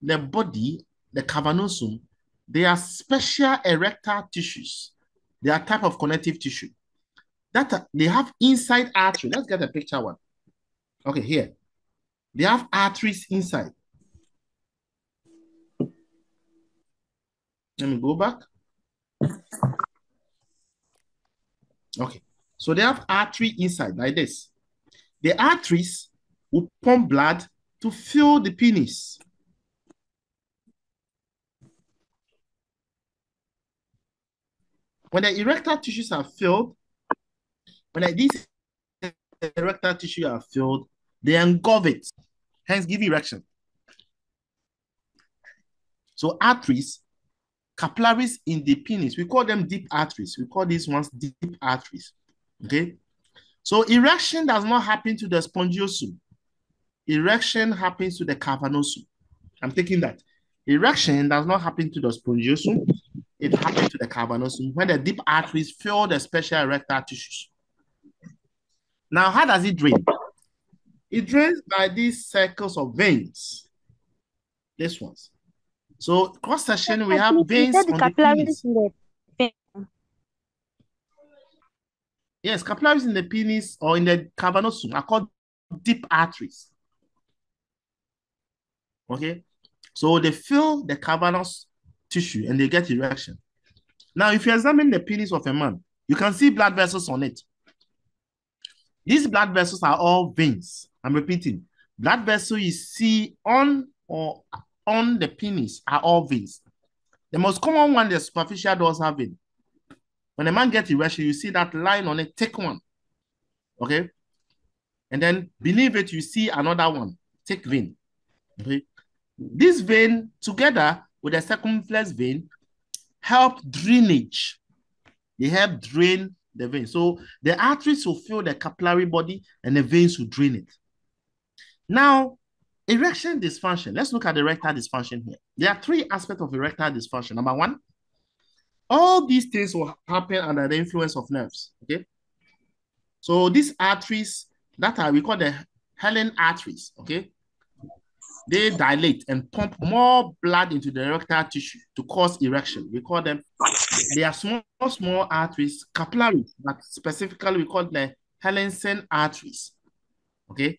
the body, the cavernosum, they are special erectile tissues. They are type of connective tissue. That are- they have inside artery. Let's get a picture one. Okay, here. They have arteries inside. Let me go back. Okay. So they have artery inside like this. The arteries will pump blood to fill the penis. When the erectile tissues are filled, when the- these erectile tissue are filled, they engulf it, hence give erection. So arteries, capillaries in the penis, we call them deep arteries. We call these ones deep arteries. Okay. So erection does not happen to the spongiosum. Erection happens to the cavernosum. I'm taking that. Erection does not happen to the spongiosum. It happens to the cavernosum when the deep arteries fill the special erectile tissues. Now, how does it drain? It drains by these circles of veins. This ones. So cross section, we have veins on the penis. the Yes, capillaries in the penis or in the cavernosum are called deep arteries. Okay, so they fill the cavernous tissue and they get erection. Now, if you examine the penis of a man, you can see blood vessels on it. These blood vessels are all veins. I'm repeating. Blood vessel you see on or on the penis are all veins. The most common one, the superficial dorsal vein. When a man gets erection, you see that line on a thick one. Okay. And then believe it, you see another one, thick vein. Okay. This vein, together with the circumflex vein, help drainage. They help drain the vein. So the arteries will fill the capillary body and the veins will drain it. Now, erection dysfunction. Let's look at the erectile dysfunction here. There are three aspects of erectile dysfunction. Number one, all these things will happen under the influence of nerves. Okay. So these arteries that are we call the helicine arteries. Okay. They dilate and pump more blood into the erectile tissue to cause erection. We call them, they are small, small arteries, capillaries, but specifically we call them helicine arteries. Okay.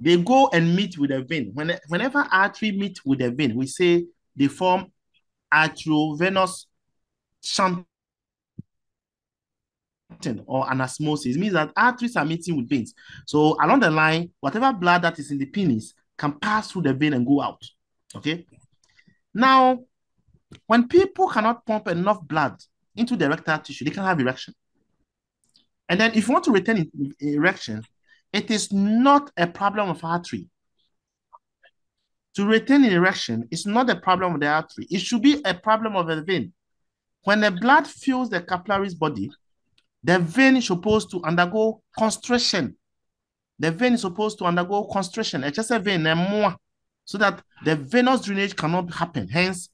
They go and meet with a vein. When, whenever artery meet with a vein, we say they form arteriovenous shunting or anastomosis. It means that arteries are meeting with veins. So along the line, whatever blood that is in the penis can pass through the vein and go out. Okay. Now, when people cannot pump enough blood into the erectile tissue, they can have erection. And then if you want to retain erection, it is not a problem of artery. To retain an erection is not a problem of the artery. It should be a problem of the vein. When the blood fills the capillary's body, the vein is supposed to undergo constriction. The vein is supposed to undergo constriction. It's just a vein, a more. so that the venous drainage cannot happen. Hence,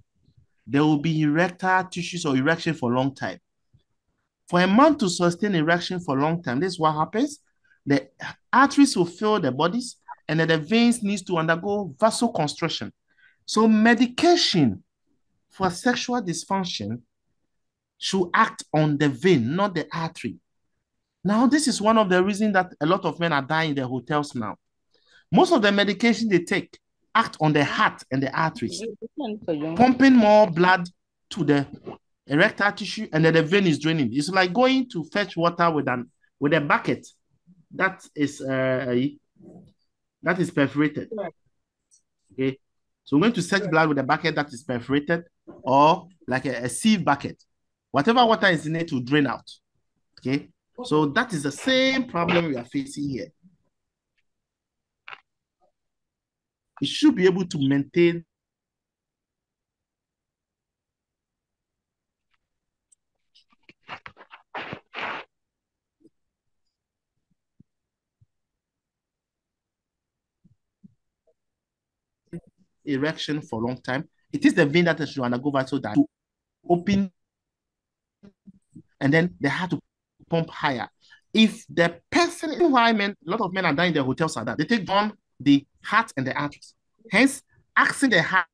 there will be erectile tissues or erection for a long time. For a man to sustain erection for a long time, this is what happens. The arteries will fill the bodies and then the veins needs to undergo vasoconstriction. So medication for sexual dysfunction should act on the vein, not the artery. Now, this is one of the reasons that a lot of men are dying in the hotels now. Most of the medication they take act on the heart and the arteries, pumping more blood to the erectile tissue, and then the vein is draining. It's like going to fetch water with an with a bucket that is uh, that is perforated. Okay, so we're going to fetch blood with a bucket that is perforated, or like a, a sieve bucket. Whatever water is in it to drain out. Okay, so that is the same problem we are facing here. It should be able to maintain erection for a long time. It is the vein that should undergo vital that to open and then they have to pump higher. If the person, why men, a lot of men are dying in the hotels are that they take down the heart and the arteries. Hence, asking the heart